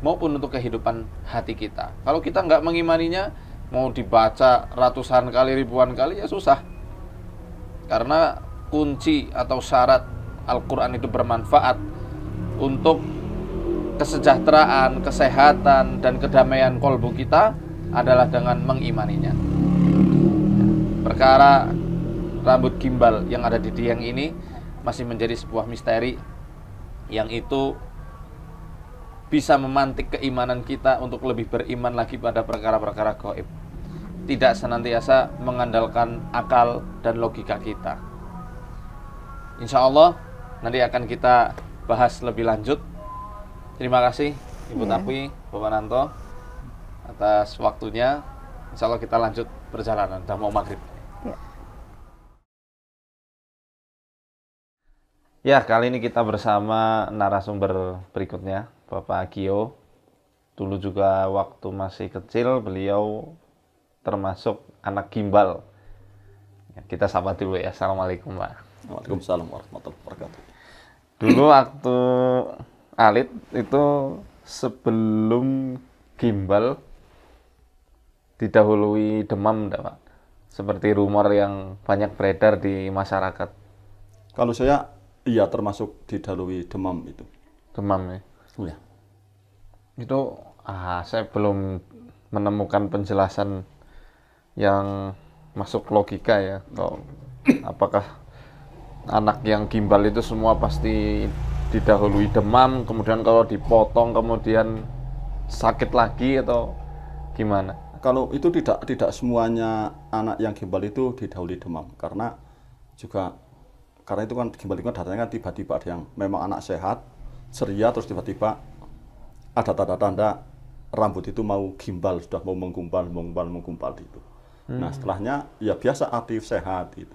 maupun untuk kehidupan hati kita. Kalau kita nggak mengimaninya, mau dibaca ratusan kali, ribuan kali ya susah. Karena kunci atau syarat Al-Quran itu bermanfaat untuk kesejahteraan, kesehatan, dan kedamaian kolbu kita adalah dengan mengimaninya. Perkara rambut gimbal yang ada di tiang ini masih menjadi sebuah misteri yang itu bisa memantik keimanan kita untuk lebih beriman lagi pada perkara-perkara gaib. Tidak senantiasa mengandalkan akal dan logika kita. Insya Allah nanti akan kita bahas lebih lanjut Terima kasih Ibu Iya. Tapi, Bapak Nanto atas waktunya. Insya Allah kita lanjut perjalanan. Udah mau maghrib. Ya. Ya, kali ini kita bersama narasumber berikutnya, Bapak Agio. Dulu juga waktu masih kecil, beliau termasuk anak gimbal. Ya, kita sapa dulu ya. Assalamualaikum, Pak. Waalaikumsalam warahmatullahi wabarakatuh. Dulu waktu alit itu sebelum gimbal didahului demam, enggak, Pak? Seperti rumor yang banyak beredar di masyarakat. Kalau saya iya termasuk didalui demam itu. Demam ya. Ya. Itu ah saya belum menemukan penjelasan yang masuk logika ya. Atau apakah anak yang gimbal itu semua pasti didahului demam, kemudian kalau dipotong kemudian sakit lagi atau gimana? Kalau itu tidak tidak semuanya anak yang gimbal itu didahului demam karena juga karena itu kan gimbal itu kan datanya kan tiba-tiba ada yang memang anak sehat, ceria terus tiba-tiba ada tanda-tanda rambut itu mau gimbal sudah mau menggumpal, menggumpal, menggumpal itu. Nah setelahnya ya biasa aktif sehat itu.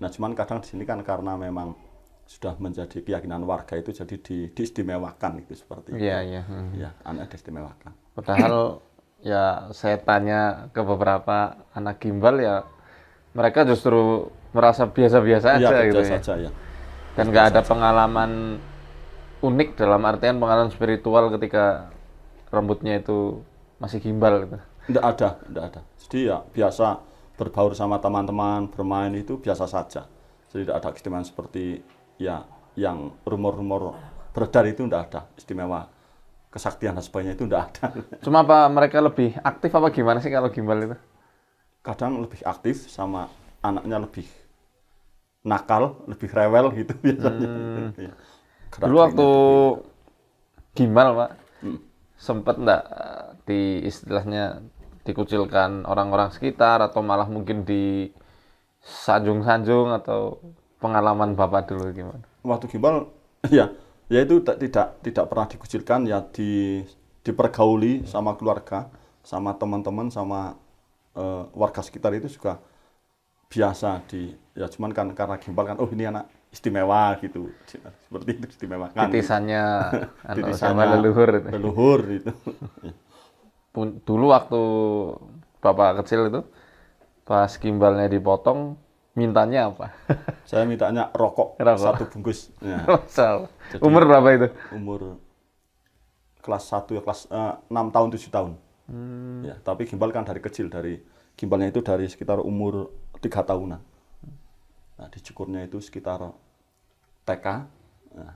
Nah cuman kadang di sini kan karena memang sudah menjadi keyakinan warga itu jadi di, diistimewakan itu seperti itu. Iya, iya. hmm. Ya, anak diistimewakan. Padahal ya saya tanya ke beberapa anak gimbal ya mereka justru merasa biasa-biasa Iya, aja biasa gitu ya. saja ya. Dan nggak ada pengalaman unik dalam artian pengalaman spiritual ketika rambutnya itu masih gimbal gitu. Tidak ada, tidak ada. Jadi ya biasa berbaur sama teman-teman, bermain itu biasa saja. Jadi tidak ada keistimewaan seperti ya yang rumor-rumor beredar itu tidak ada istimewa kesaktian dan sebagainya itu tidak ada. Cuma apa mereka lebih aktif apa gimana sih kalau gimbal itu? Kadang lebih aktif sama anaknya lebih nakal, lebih rewel gitu biasanya. Iya. Dulu waktu gimbal pak, Hmm. sempet nggak eh, di istilahnya dikucilkan orang-orang sekitar atau malah mungkin di sanjung-sanjung atau pengalaman bapak dulu gimana? waktu gimbal ya ya itu tidak tidak pernah dikucilkan ya di dipergauli sama keluarga sama teman-teman sama eh, warga sekitar itu juga biasa di ya cuman kan karena gimbal kan oh ini anak istimewa gitu seperti itu istimewa kan Titisannya anu, Titisannya sama leluhur itu. leluhur itu Dulu waktu bapak kecil itu pas gimbalnya dipotong mintanya apa? saya mintanya rokok, Rokok. satu bungkus ya. Jadi- Umur berapa itu? umur kelas 1 ya kelas 6 tahun 7 tahun ya tapi gimbal kan dari kecil dari gimbalnya itu dari sekitar umur tiga tahunan nah dicukurnya itu sekitar TK nah,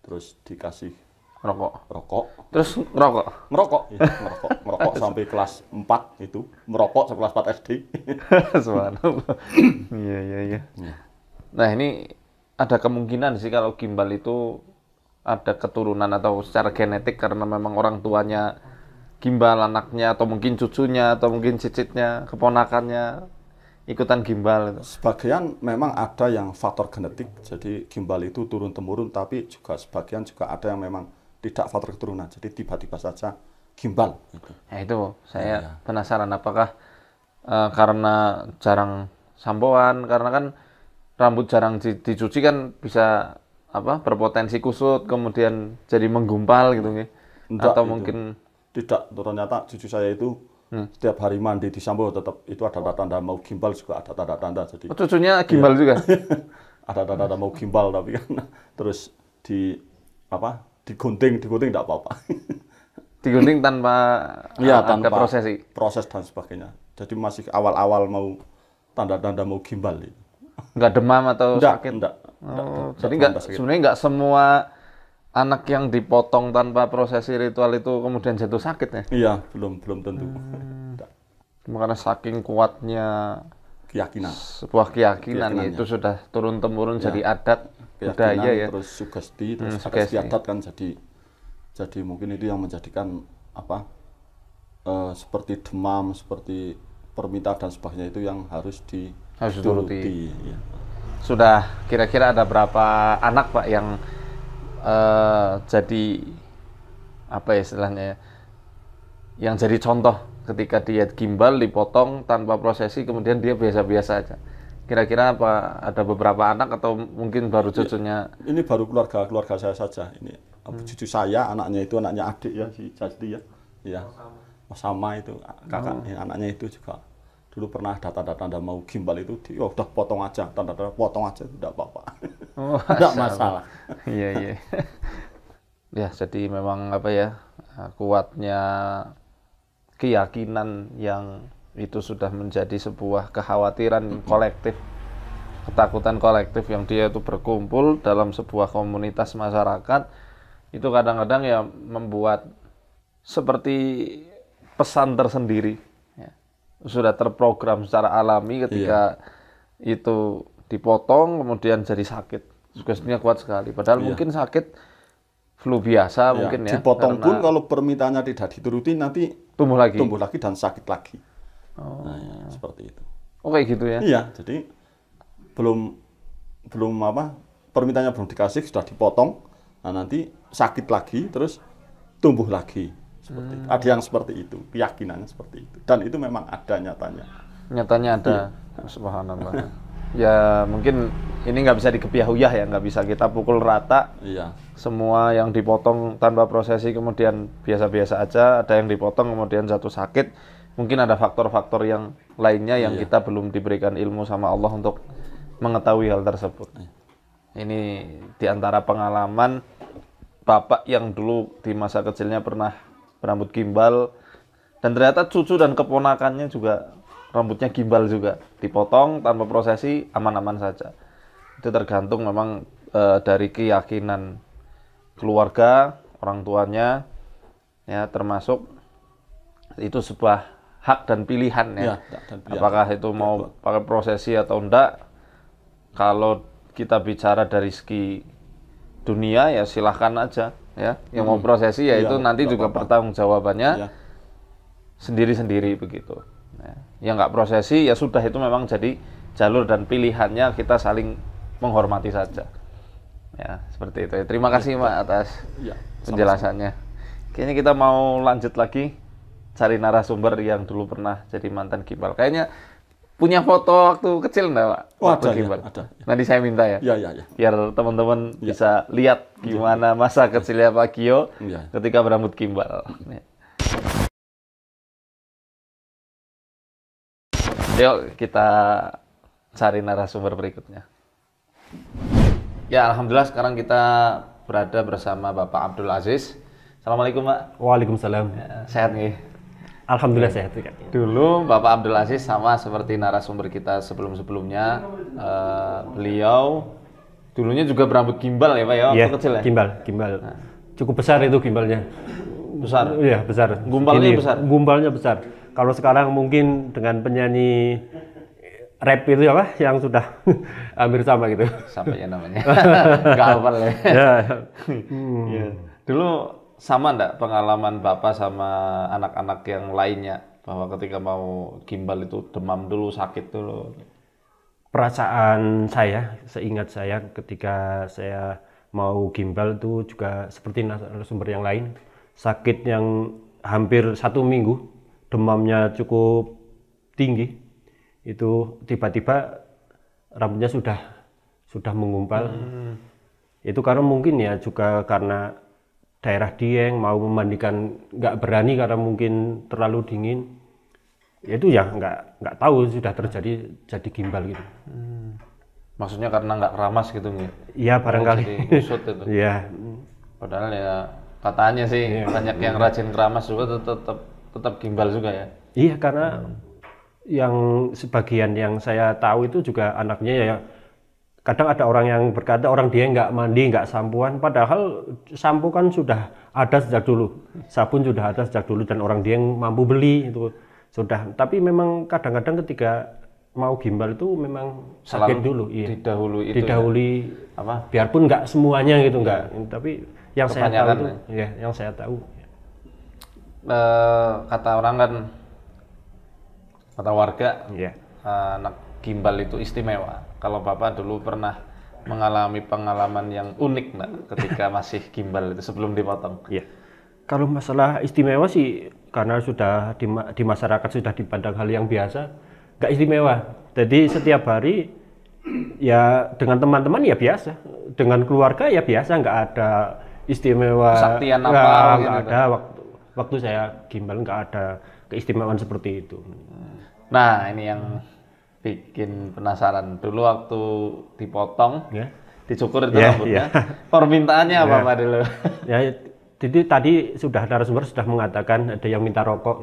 terus dikasih Rokok. rokok Terus ngerokok. merokok ya, merokok merokok sampai kelas 4 itu merokok sampai kelas 4 SD Subhanallah. Iya, iya. Iya. Nah, ini ada kemungkinan sih kalau gimbal itu ada keturunan atau secara genetik karena memang orang tuanya gimbal anaknya atau mungkin cucunya atau mungkin cicitnya, keponakannya ikutan gimbal itu. sebagian memang ada yang faktor genetik jadi gimbal itu turun temurun tapi juga sebagian juga ada yang memang tidak faktor keturunan jadi tiba-tiba saja gimbal gitu. Ya itu saya Iya. penasaran apakah eh, karena jarang sampoan karena kan rambut jarang di- dicuci kan bisa apa berpotensi kusut kemudian jadi menggumpal gitu nggih. Enggak, atau itu. mungkin tidak ternyata cucu saya itu Hmm. setiap hari mandi di sambo tetap itu ada tanda-tanda mau gimbal juga ada tanda-tanda. Jadi oh, cucunya gimbal juga? Ada tanda-tanda mau gimbal tapi kan terus di apa digunting digunting tidak apa-apa. Digunting tanpa ada tanpa prosesi. proses dan sebagainya. Jadi masih awal-awal mau tanda-tanda mau gimbal itu. Nggak demam atau enggak sakit? enggak, Oh, enggak, jadi enggak sebenarnya nggak semua anak yang dipotong tanpa prosesi ritual itu kemudian jatuh sakit ya iya belum belum tentu Hmm. Karena saking kuatnya keyakinan sebuah keyakinan itu sudah turun temurun Ya. jadi adat budaya ya terus sugesti terus Hmm, sugesti. istiadat kan jadi jadi mungkin itu yang menjadikan apa eh, seperti demam seperti permintaan dan sebagainya itu yang harus di Harus dituruti. ya. sudah kira-kira ada berapa anak pak yang eh, jadi apa ya istilahnya ya, yang jadi contoh ketika dia gimbal dipotong tanpa prosesi kemudian dia biasa-biasa aja. Kira-kira apa ada beberapa anak atau mungkin baru cucunya? ini baru keluarga keluarga saya saja. Ini Hmm. cucu saya anaknya itu anaknya adik ya si Jasdi ya. Ya sama itu kakak Oh. ya, anaknya itu juga. Dulu pernah ada tanda-tanda mau gimbal itu oh, udah potong aja tanda-tanda potong aja tidak apa-apa Oh, tidak masya masalah. Iya iya. Ya jadi memang apa ya kuatnya keyakinan yang itu sudah menjadi sebuah kekhawatiran kolektif ketakutan kolektif yang dia itu berkumpul dalam sebuah komunitas masyarakat itu kadang-kadang ya membuat seperti pesan tersendiri. Ya. sudah terprogram secara alami ketika itu dipotong kemudian jadi sakit. Sugestinya kuat sekali. Padahal Iya. mungkin sakit flu biasa Ya, mungkin ya dipotong pun kalau permintaannya tidak dituruti nanti tumbuh lagi. tumbuh lagi dan sakit lagi. Oh. nah, ya, seperti itu. Oh kayak gitu ya? Iya jadi belum belum apa permintaannya belum dikasih sudah dipotong nah nanti sakit lagi terus tumbuh lagi. Seperti itu. ada yang seperti itu keyakinannya seperti itu. Dan itu memang ada nyatanya. Nyatanya ada. Subhanallah ya mungkin ini nggak bisa dikepiahuyah ya nggak bisa. Kita pukul rata iya. semua yang dipotong tanpa prosesi kemudian biasa-biasa aja. Ada yang dipotong kemudian jatuh sakit. Mungkin ada faktor-faktor yang lainnya yang Iya. kita belum diberikan ilmu sama Allah untuk mengetahui hal tersebut. Ini di antara pengalaman bapak yang dulu di masa kecilnya pernah berambut gimbal dan ternyata cucu dan keponakannya juga rambutnya gimbal juga. Dipotong tanpa prosesi aman-aman saja. Itu tergantung memang eh, dari keyakinan keluarga orang tuanya ya termasuk itu sebuah hak dan pilihan ya. Hak dan pilihan. apakah itu mau pakai prosesi atau enggak. Kalau kita bicara dari segi dunia ya silahkan aja ya. Yang mau prosesi ya Iya, itu nanti juga apa-apa. pertanggung jawabannya. Iya sendiri-sendiri begitu. Ya. Yang nggak prosesi ya sudah itu memang jadi jalur dan pilihannya kita saling menghormati saja. Ya seperti itu. Terima kasih Mak atas iya penjelasannya. Kayaknya kita mau lanjut lagi cari narasumber yang dulu pernah jadi mantan gimbal. Kayaknya punya foto waktu kecil enggak Pak? Oh, Waktu ada, ya, ada. Nanti saya minta ya. iya iya iya Biar teman-teman Ya. bisa lihat gimana masa kecilnya Pak Gio Iya. ketika berambut gimbal. Ya. Yuk kita cari narasumber berikutnya. Ya Alhamdulillah sekarang kita berada bersama Bapak Abdul Aziz. Assalamualaikum Pak. Waalaikumsalam. Ya, Sehat nih. Alhamdulillah sehat Kak. Dulu Bapak Abdul Aziz sama seperti narasumber kita sebelum-sebelumnya. eh, beliau dulunya juga berambut gimbal ya Pak ya waktu Iya, kecil ya. gimbal, gimbal. cukup besar itu gimbalnya. Besar? Iya, besar. Gumbalnya besar? Gumbalnya besar. Kalau sekarang mungkin dengan penyanyi rap itu apa yang sudah hampir sama gitu. Sampai ya namanya. Gak hafal ya. ya. Iya. Dulu sama enggak pengalaman Bapak sama anak-anak yang lainnya bahwa ketika mau gimbal itu demam dulu, sakit dulu. Perasaan saya, seingat saya ketika saya mau gimbal itu juga seperti narasumber yang lain, sakit yang hampir satu minggu, demamnya cukup tinggi, itu tiba-tiba rambutnya sudah sudah mengumpal. Itu karena mungkin ya juga karena daerah Dieng mau memandikan nggak berani karena mungkin terlalu dingin. Ya itu ya nggak nggak tahu sudah terjadi jadi gimbal gitu. Maksudnya karena nggak keramas gitu nggak? Iya barangkali. jadi kusut itu. Iya. Padahal ya katanya sih banyak yang rajin keramas juga tetap tetap, gimbal juga ya. Iya karena yang sebagian yang saya tahu itu juga anaknya ya kadang ada orang yang berkata orang dia nggak mandi nggak sampuan padahal sampo kan sudah ada sejak dulu sabun sudah ada sejak dulu dan orang dia yang mampu beli itu sudah tapi memang kadang-kadang ketika mau gimbal itu memang sakit Selalu dulu iya Didahului itu. ya. didahului Apa? biarpun nggak semuanya gitu nggak tapi yang saya tahu itu ya yang saya tahu Eh, kata orang kan kata warga ya eh, anak gimbal itu istimewa. Kalau Bapak dulu pernah mengalami pengalaman yang unik nggak ketika masih gimbal itu sebelum dipotong? Iya. Kalau masalah istimewa sih karena sudah di, di masyarakat sudah dipandang hal yang biasa, nggak istimewa. Jadi setiap hari ya dengan teman-teman ya biasa, dengan keluarga ya biasa, nggak ada istimewa. Kesaktian apa Nggak, gitu. ada waktu waktu saya gimbal nggak ada keistimewaan seperti itu. Nah ini yang bikin penasaran. Dulu waktu dipotong, Ya. dicukur itu Ya, rambutnya, permintaannya apa Ya. Pak dulu? Ya, jadi tadi sudah narasumber sudah mengatakan ada yang minta rokok.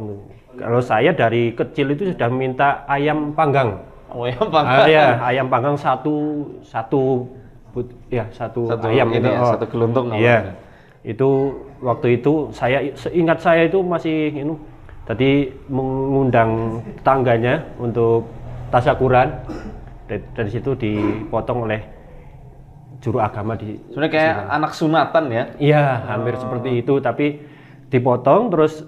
Kalau saya dari kecil itu sudah minta ayam panggang. Oh ya Pak. Ah, ya, ayam panggang satu satu but- ya satu, Satu ayam ini itu. ya, satu geluntung Iya. Itu waktu itu saya seingat saya itu masih ini tadi mengundang tetangganya untuk tasyakuran. Dari, dari situ dipotong oleh juru agama di Sebenarnya kayak anak sunatan ya. Iya, hampir seperti itu, tapi dipotong terus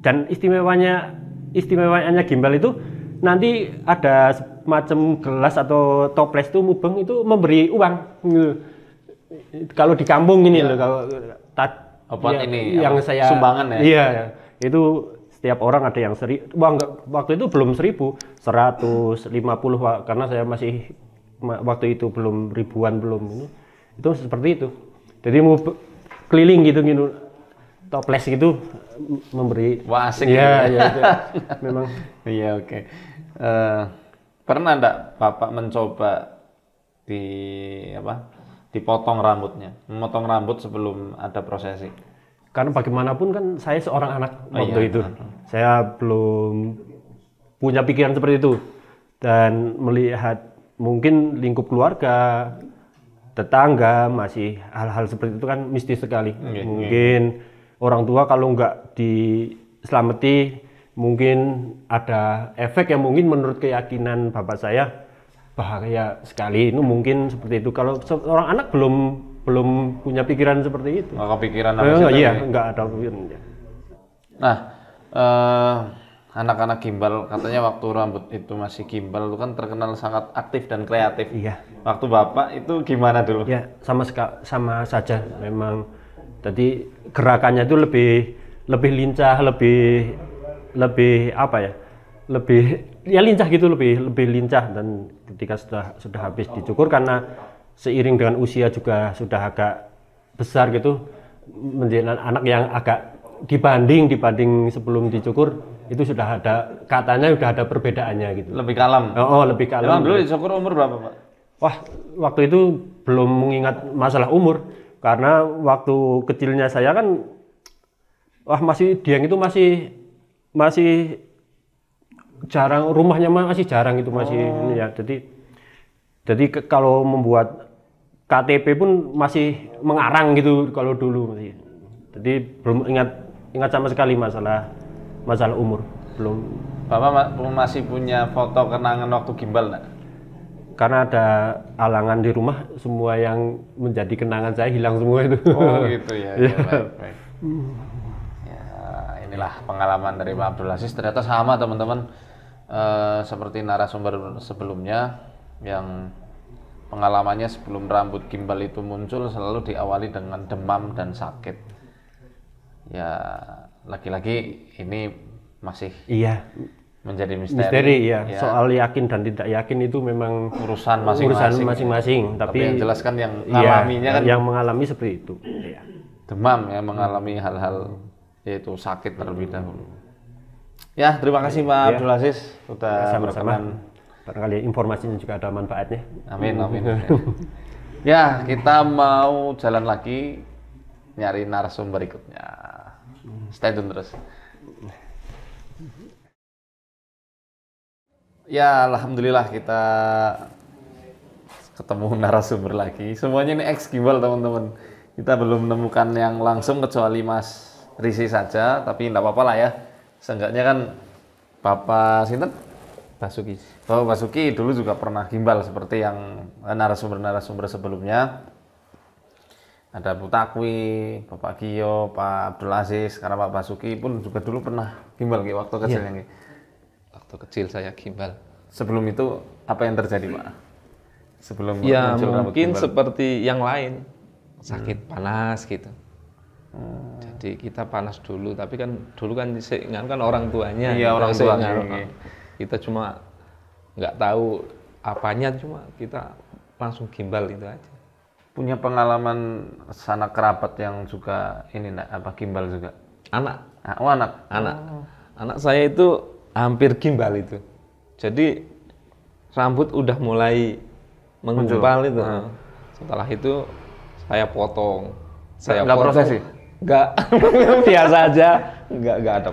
dan istimewanya istimewanya gimbal itu nanti ada semacam gelas atau toples itu mubeng itu memberi uang. Gitu. Kalau di kampung ini loh kalau Oh, buat ya, ini, yang apa, saya sumbangan ya? Iya, itu setiap orang ada yang seri, wah, enggak, waktu itu belum seribu, 150 Pak, karena saya masih ma- waktu itu belum ribuan belum ini. Itu seperti itu. Jadi mau keliling gitu gitu. Toples gitu memberi. Wah asik Iya, gitu iya, itu. memang. Iya oke. Eh, pernah enggak Bapak mencoba di apa? Dipotong rambutnya, memotong rambut sebelum ada prosesi. karena bagaimanapun kan saya seorang anak Oh, waktu iya. itu saya belum punya pikiran seperti itu dan melihat mungkin lingkup keluarga tetangga masih hal-hal seperti itu kan mistis sekali Iya, mungkin orang tua kalau nggak diselamati mungkin ada efek yang mungkin menurut keyakinan bapak saya bahaya sekali itu mungkin seperti itu kalau seorang anak belum belum punya pikiran seperti itu Nggak kepikiran apa Eh, iya nggak ada pikiran Nah, eh, anak-anak gimbal katanya waktu rambut itu masih gimbal itu kan terkenal sangat aktif dan kreatif. iya Waktu Bapak itu gimana dulu? Ya, sama sama saja memang. Tadi gerakannya itu lebih lebih lincah, lebih lebih apa ya? Lebih ya lincah gitu, lebih lebih lincah dan ketika sudah sudah habis dicukur karena seiring dengan usia juga sudah agak besar gitu menjadi anak yang agak dibanding dibanding sebelum dicukur itu sudah ada katanya sudah ada perbedaannya gitu. Lebih kalem. Oh, oh, lebih kalem. Emang dulu dicukur umur berapa, Pak? Wah, waktu itu belum mengingat masalah umur karena waktu kecilnya saya kan wah masih Dieng itu masih masih jarang rumahnya masih jarang itu masih ini ya. Jadi jadi ke- kalau membuat KTP pun masih mengarang gitu kalau dulu masih. Jadi belum ingat ingat sama sekali masalah masalah umur belum Bapak ma- belum masih punya foto kenangan waktu gimbal nggak? karena ada alangan di rumah semua yang menjadi kenangan saya hilang semua itu. Oh gitu ya. Iya. ya, baik, baik. Ya, inilah pengalaman dari Pak Abdul Aziz. Ternyata sama teman-teman Eh, seperti narasumber sebelumnya yang pengalamannya sebelum rambut gimbal itu muncul selalu diawali dengan demam dan sakit. Ya, lagi-lagi ini masih Iya, menjadi misteri. misteri ya. Ya, Soal yakin dan tidak yakin itu memang urusan urusan masing-masing. masing-masing. Tapi, Tapi, yang jelas kan yang iya, ngalaminya kan yang mengalami seperti itu. Iya. demam ya mengalami hal-hal yaitu sakit terlebih dahulu. Ya, terima kasih Pak Ya. Abdul Aziz sudah Sama-sama. berkenan. Barangkali informasinya juga ada manfaatnya. Amin, amin. ya, kita mau jalan lagi nyari narasumber berikutnya. Stay tune terus. Ya, alhamdulillah kita ketemu narasumber lagi. Semuanya ini ex gimbal teman-teman. Kita belum menemukan yang langsung kecuali Mas Risi saja, tapi enggak apa-apa lah ya. Seenggaknya kan Bapak Sinten Basuki. Bapak Basuki dulu juga pernah gimbal seperti yang narasumber-narasumber sebelumnya. Ada Bu Takwi, Bapak Gio, Pak Abdul Aziz, karena Pak Basuki pun juga dulu pernah gimbal Ki, waktu kecil ini. Waktu kecil saya gimbal. Sebelum itu apa yang terjadi Pak? Sebelum Ya mungkin gimbal. seperti yang lain. Sakit Hmm. panas gitu. Jadi kita panas dulu, tapi kan dulu kan seingat kan orang tuanya. Iya, kita orang tuanya, iya. Kita cuma nggak tahu apanya, cuma kita langsung gimbal itu aja. punya pengalaman sanak kerabat yang juga ini nak apa gimbal juga. Anak, Ah, oh anak. anak, anak saya itu hampir gimbal itu. Jadi rambut udah mulai menggumpal itu. Setelah itu saya potong. Saya nggak prosesi? Nggak, biasa aja. Nggak, nggak ada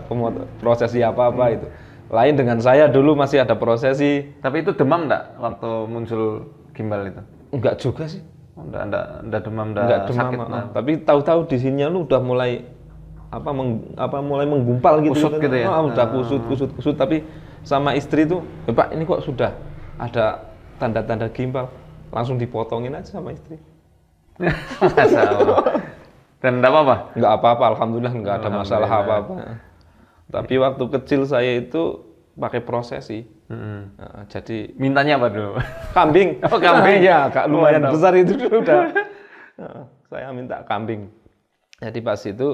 prosesi apa-apa itu. Lain dengan saya dulu masih ada prosesi. Tapi itu demam enggak waktu muncul gimbal itu? Enggak juga sih. Enggak, enggak, enggak demam, enggak, Enggak demam. sakit. ah. nah. Tapi tahu-tahu di sininya lu udah mulai apa meng- apa mulai menggumpal gitu. Kusut gitu ya? Ah, udah kusut, kusut, kusut. Tapi sama istri tuh, "Eh, Pak ini kok sudah ada tanda-tanda gimbal. Langsung dipotongin aja sama istri. Dan enggak apa-apa? Enggak apa-apa, alhamdulillah enggak ada masalah apa-apa. Tapi waktu kecil saya itu pakai prosesi. Nah, jadi Mintanya apa dulu? kambing. Oh, kambing. ya, kak lumayan Mantap. besar itu dulu udah. Nah, saya minta kambing. Jadi pas itu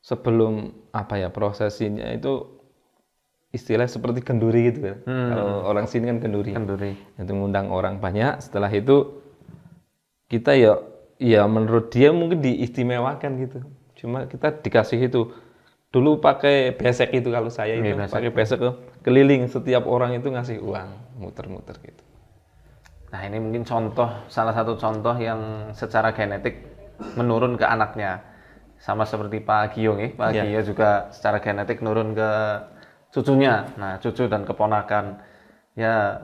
sebelum apa ya prosesinya itu istilah seperti kenduri gitu kan. Kalau orang sini kan kenduri. Kenduri. Itu ngundang orang banyak. Setelah itu kita ya ya menurut dia mungkin diistimewakan gitu. Cuma kita dikasih itu dulu pakai besek itu kalau saya itu Iya, besek. pakai besek keliling setiap orang itu ngasih uang muter-muter gitu. Nah ini mungkin contoh, salah satu contoh yang secara genetik menurun ke anaknya. Sama seperti Pak Gio nih, Pak Iya. Gio juga secara genetik menurun ke cucunya. Nah cucu dan keponakan. Ya,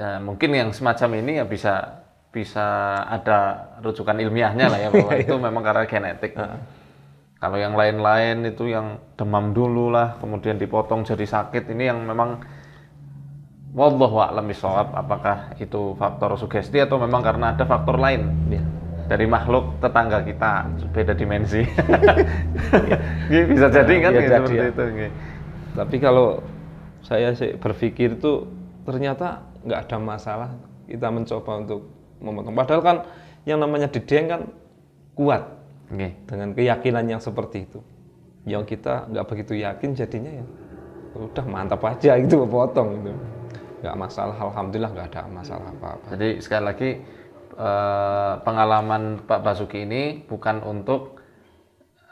ya mungkin yang semacam ini ya bisa bisa ada rujukan ilmiahnya lah ya bahwa itu memang karena genetik. Kalau yang lain-lain itu yang demam dulu lah, kemudian dipotong jadi sakit, ini yang memang wallahu a'lam bishawab apakah itu faktor sugesti atau memang karena ada faktor lain Iya. dari makhluk tetangga kita beda dimensi. Nggih, bisa jadi kan Iya, gitu, jadi, seperti ya. itu. Tapi kalau saya sih berpikir itu ternyata nggak ada masalah kita mencoba untuk memotong. Padahal kan yang namanya didieng kan kuat Nggih. dengan keyakinan yang seperti itu. Yang kita nggak begitu yakin jadinya ya udah mantap aja gitu potong gitu. Nggak masalah, alhamdulillah nggak ada masalah apa-apa. Jadi sekali lagi eh, pengalaman Pak Basuki ini bukan untuk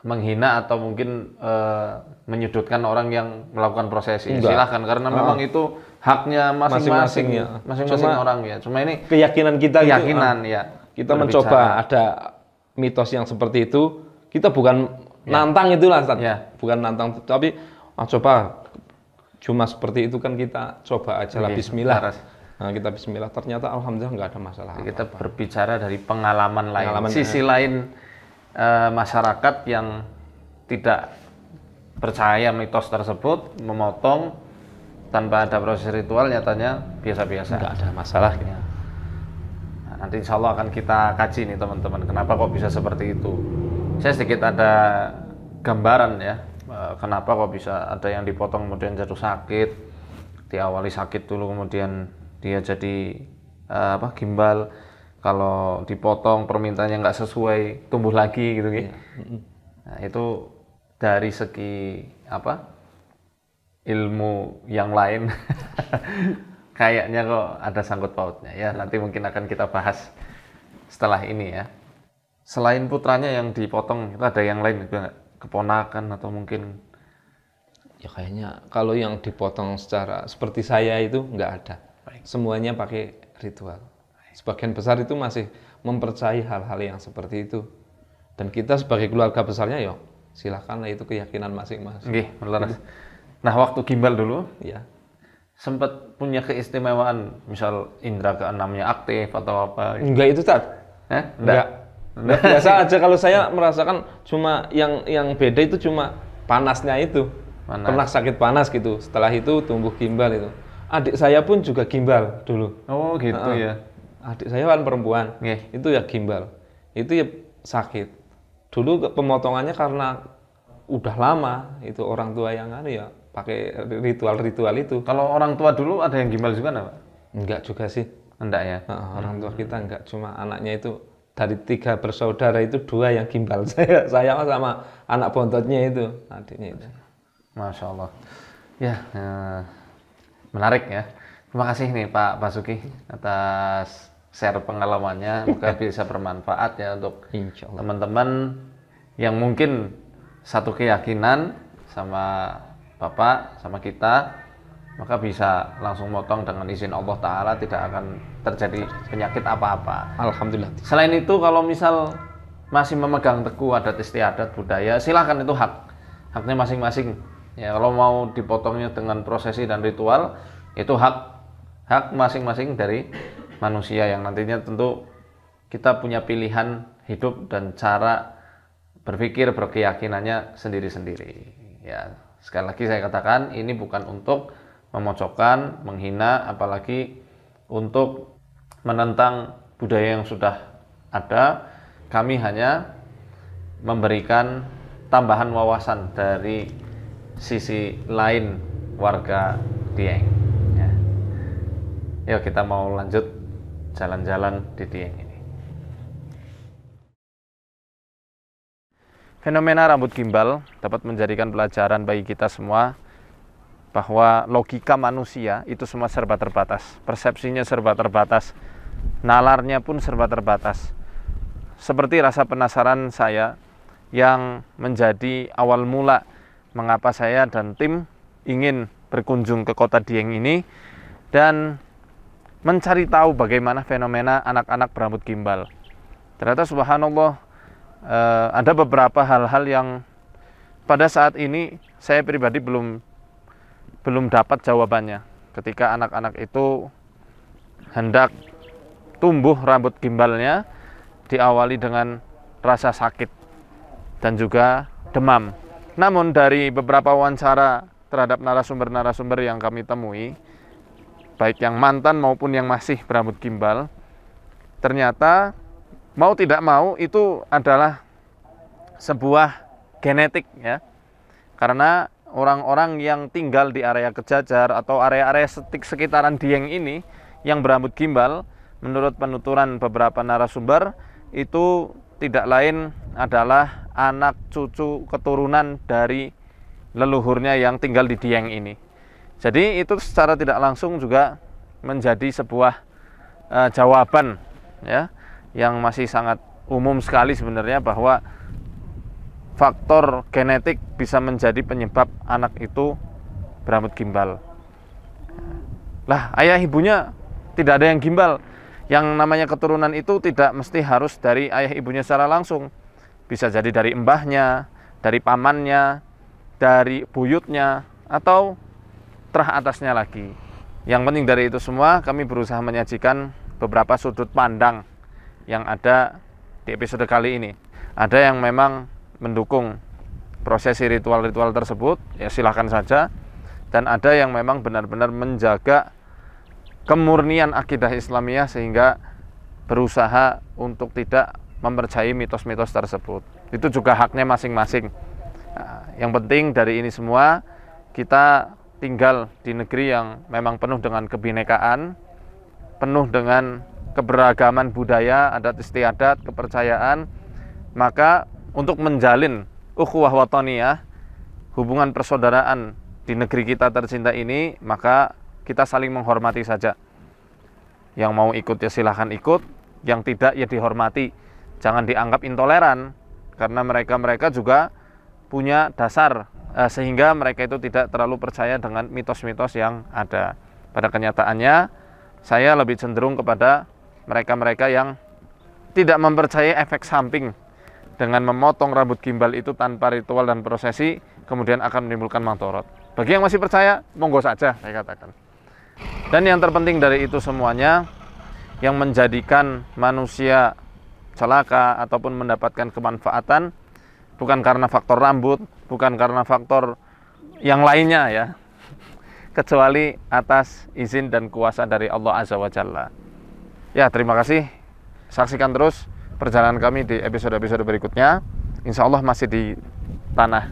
menghina atau mungkin eh, menyudutkan orang yang melakukan prosesi. Enggak. Silahkan karena memang itu haknya masing-masing Masing-masing, ya. masing-masing orang ya. Cuma ini Keyakinan kita gitu, keyakinan ah. ya. kita Berbicara. mencoba ada mitos yang seperti itu kita bukan nantang itulah Ustaz. Ya. bukan nantang tapi ah, coba cuma seperti itu kan kita coba aja lah Oke, Bismillah. Nah, kita Bismillah ternyata alhamdulillah nggak ada masalah. Kita berbicara dari pengalaman lain. Pengalaman, Sisi lain eh, masyarakat yang tidak percaya mitos tersebut memotong tanpa ada proses ritual nyatanya biasa-biasa. nggak ada masalah. Ya. Nah, nanti insya Allah akan kita kaji nih teman-teman. Kenapa kok bisa seperti itu? Saya sedikit ada gambaran ya. eh, Kenapa kok bisa ada yang dipotong kemudian jatuh sakit, diawali sakit dulu kemudian dia jadi eh, apa gimbal. Kalau dipotong permintaannya nggak sesuai tumbuh lagi gitu gitu. Nah, itu dari segi apa ilmu yang lain kayaknya kok ada sangkut pautnya ya nanti mungkin akan kita bahas setelah ini ya selain putranya yang dipotong itu ada yang lain juga nggak? keponakan atau mungkin Ya kayaknya kalau yang dipotong secara seperti saya itu nggak ada. Semuanya pakai ritual. Sebagian besar itu masih mempercayai hal-hal yang seperti itu. Dan kita sebagai keluarga besarnya ya silahkan itu keyakinan masing-masing. Nah waktu gimbal dulu Ya. sempat punya keistimewaan misal indera keenamnya aktif atau apa gitu. Enggak itu tak. Eh? Enggak. Enggak. Biasa aja kalau saya merasakan cuma yang yang beda itu cuma panasnya itu. Panas. Pernah sakit panas gitu. Setelah itu tumbuh gimbal itu. Adik saya pun juga gimbal dulu. oh gitu Heeh. ya Adik saya kan perempuan. Nggih. Itu ya gimbal. Itu ya sakit. Dulu pemotongannya karena udah lama itu orang tua yang anu ya pakai ritual-ritual itu. kalau orang tua dulu ada yang gimbal juga enggak Pak? Enggak juga sih. enggak ya orang tua kita enggak cuma anaknya itu dari tiga bersaudara itu dua yang gimbal saya saya sama anak bontotnya itu adiknya itu Masya Allah. Ya, eh, menarik ya. Terima kasih nih Pak Basuki atas share pengalamannya. Semoga bisa bermanfaat ya untuk teman-teman yang mungkin satu keyakinan sama Bapak, sama kita, maka bisa langsung motong dengan izin Allah Ta'ala tidak akan terjadi penyakit apa-apa. alhamdulillah Selain itu kalau misal masih memegang teguh adat istiadat budaya, silahkan itu hak haknya masing-masing. Ya kalau mau dipotongnya dengan prosesi dan ritual itu hak hak masing-masing dari manusia yang nantinya tentu kita punya pilihan hidup dan cara berpikir berkeyakinannya sendiri-sendiri. Ya sekali lagi saya katakan ini bukan untuk memojokkan, menghina, apalagi untuk menentang budaya yang sudah ada. Kami hanya memberikan tambahan wawasan dari sisi lain warga Dieng. Ya. Yuk kita mau lanjut jalan-jalan di Dieng Fenomena rambut gimbal dapat menjadikan pelajaran bagi kita semua bahwa logika manusia itu semua serba terbatas, persepsinya serba terbatas, nalarnya pun serba terbatas. Seperti rasa penasaran saya yang menjadi awal mula mengapa saya dan tim ingin berkunjung ke kota Dieng ini dan mencari tahu bagaimana fenomena anak-anak berambut gimbal. Ternyata subhanallah eh, ada beberapa hal-hal yang pada saat ini saya pribadi belum belum dapat jawabannya. Ketika anak-anak itu hendak tumbuh rambut gimbalnya diawali dengan rasa sakit dan juga demam. Namun dari beberapa wawancara terhadap narasumber-narasumber yang kami temui, baik yang mantan maupun yang masih berambut gimbal, ternyata mau tidak mau itu adalah sebuah genetik ya. Karena orang-orang yang tinggal di area Kejajar atau area-area sekitaran Dieng ini yang berambut gimbal, menurut penuturan beberapa narasumber itu tidak lain adalah anak cucu keturunan dari leluhurnya yang tinggal di Dieng ini. Jadi itu secara tidak langsung juga menjadi sebuah eh, jawaban ya yang masih sangat umum sekali sebenarnya bahwa faktor genetik bisa menjadi penyebab anak itu berambut gimbal. Lah, ayah ibunya tidak ada yang gimbal. Yang namanya keturunan itu tidak mesti harus dari ayah ibunya secara langsung. Bisa jadi dari mbahnya, dari pamannya, dari buyutnya, atau terah atasnya lagi. Yang penting dari itu semua, kami berusaha menyajikan beberapa sudut pandang yang ada di episode kali ini. Ada yang memang mendukung prosesi ritual-ritual tersebut, ya silahkan saja. Dan ada yang memang benar-benar menjaga kemurnian akidah Islamiyah sehingga berusaha untuk tidak mempercayai mitos-mitos tersebut. Itu juga haknya masing-masing. Nah, yang penting dari ini semua kita tinggal di negeri yang memang penuh dengan kebinekaan, penuh dengan keberagaman budaya, adat istiadat, kepercayaan, maka untuk menjalin ukhuwah watoniyah, hubungan persaudaraan di negeri kita tercinta ini, maka kita saling menghormati saja. Yang mau ikut ya silahkan ikut, yang tidak ya dihormati. Jangan dianggap intoleran, karena mereka-mereka juga punya dasar eh, sehingga mereka itu tidak terlalu percaya dengan mitos-mitos yang ada. Pada kenyataannya, saya lebih cenderung kepada mereka-mereka yang tidak mempercayai efek samping dengan memotong rambut gimbal itu tanpa ritual dan prosesi, kemudian akan menimbulkan mantorot. Bagi yang masih percaya, monggo saja, saya katakan. Dan yang terpenting dari itu semuanya, yang menjadikan manusia celaka ataupun mendapatkan kemanfaatan bukan karena faktor rambut, bukan karena faktor yang lainnya ya. Kecuali atas izin dan kuasa dari Allah Azza wa Jalla. Ya, terima kasih. Saksikan terus perjalanan kami di episode-episode berikutnya. Insya Allah masih di tanah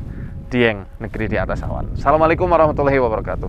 Dieng, negeri di atas awan. Assalamualaikum warahmatullahi wabarakatuh.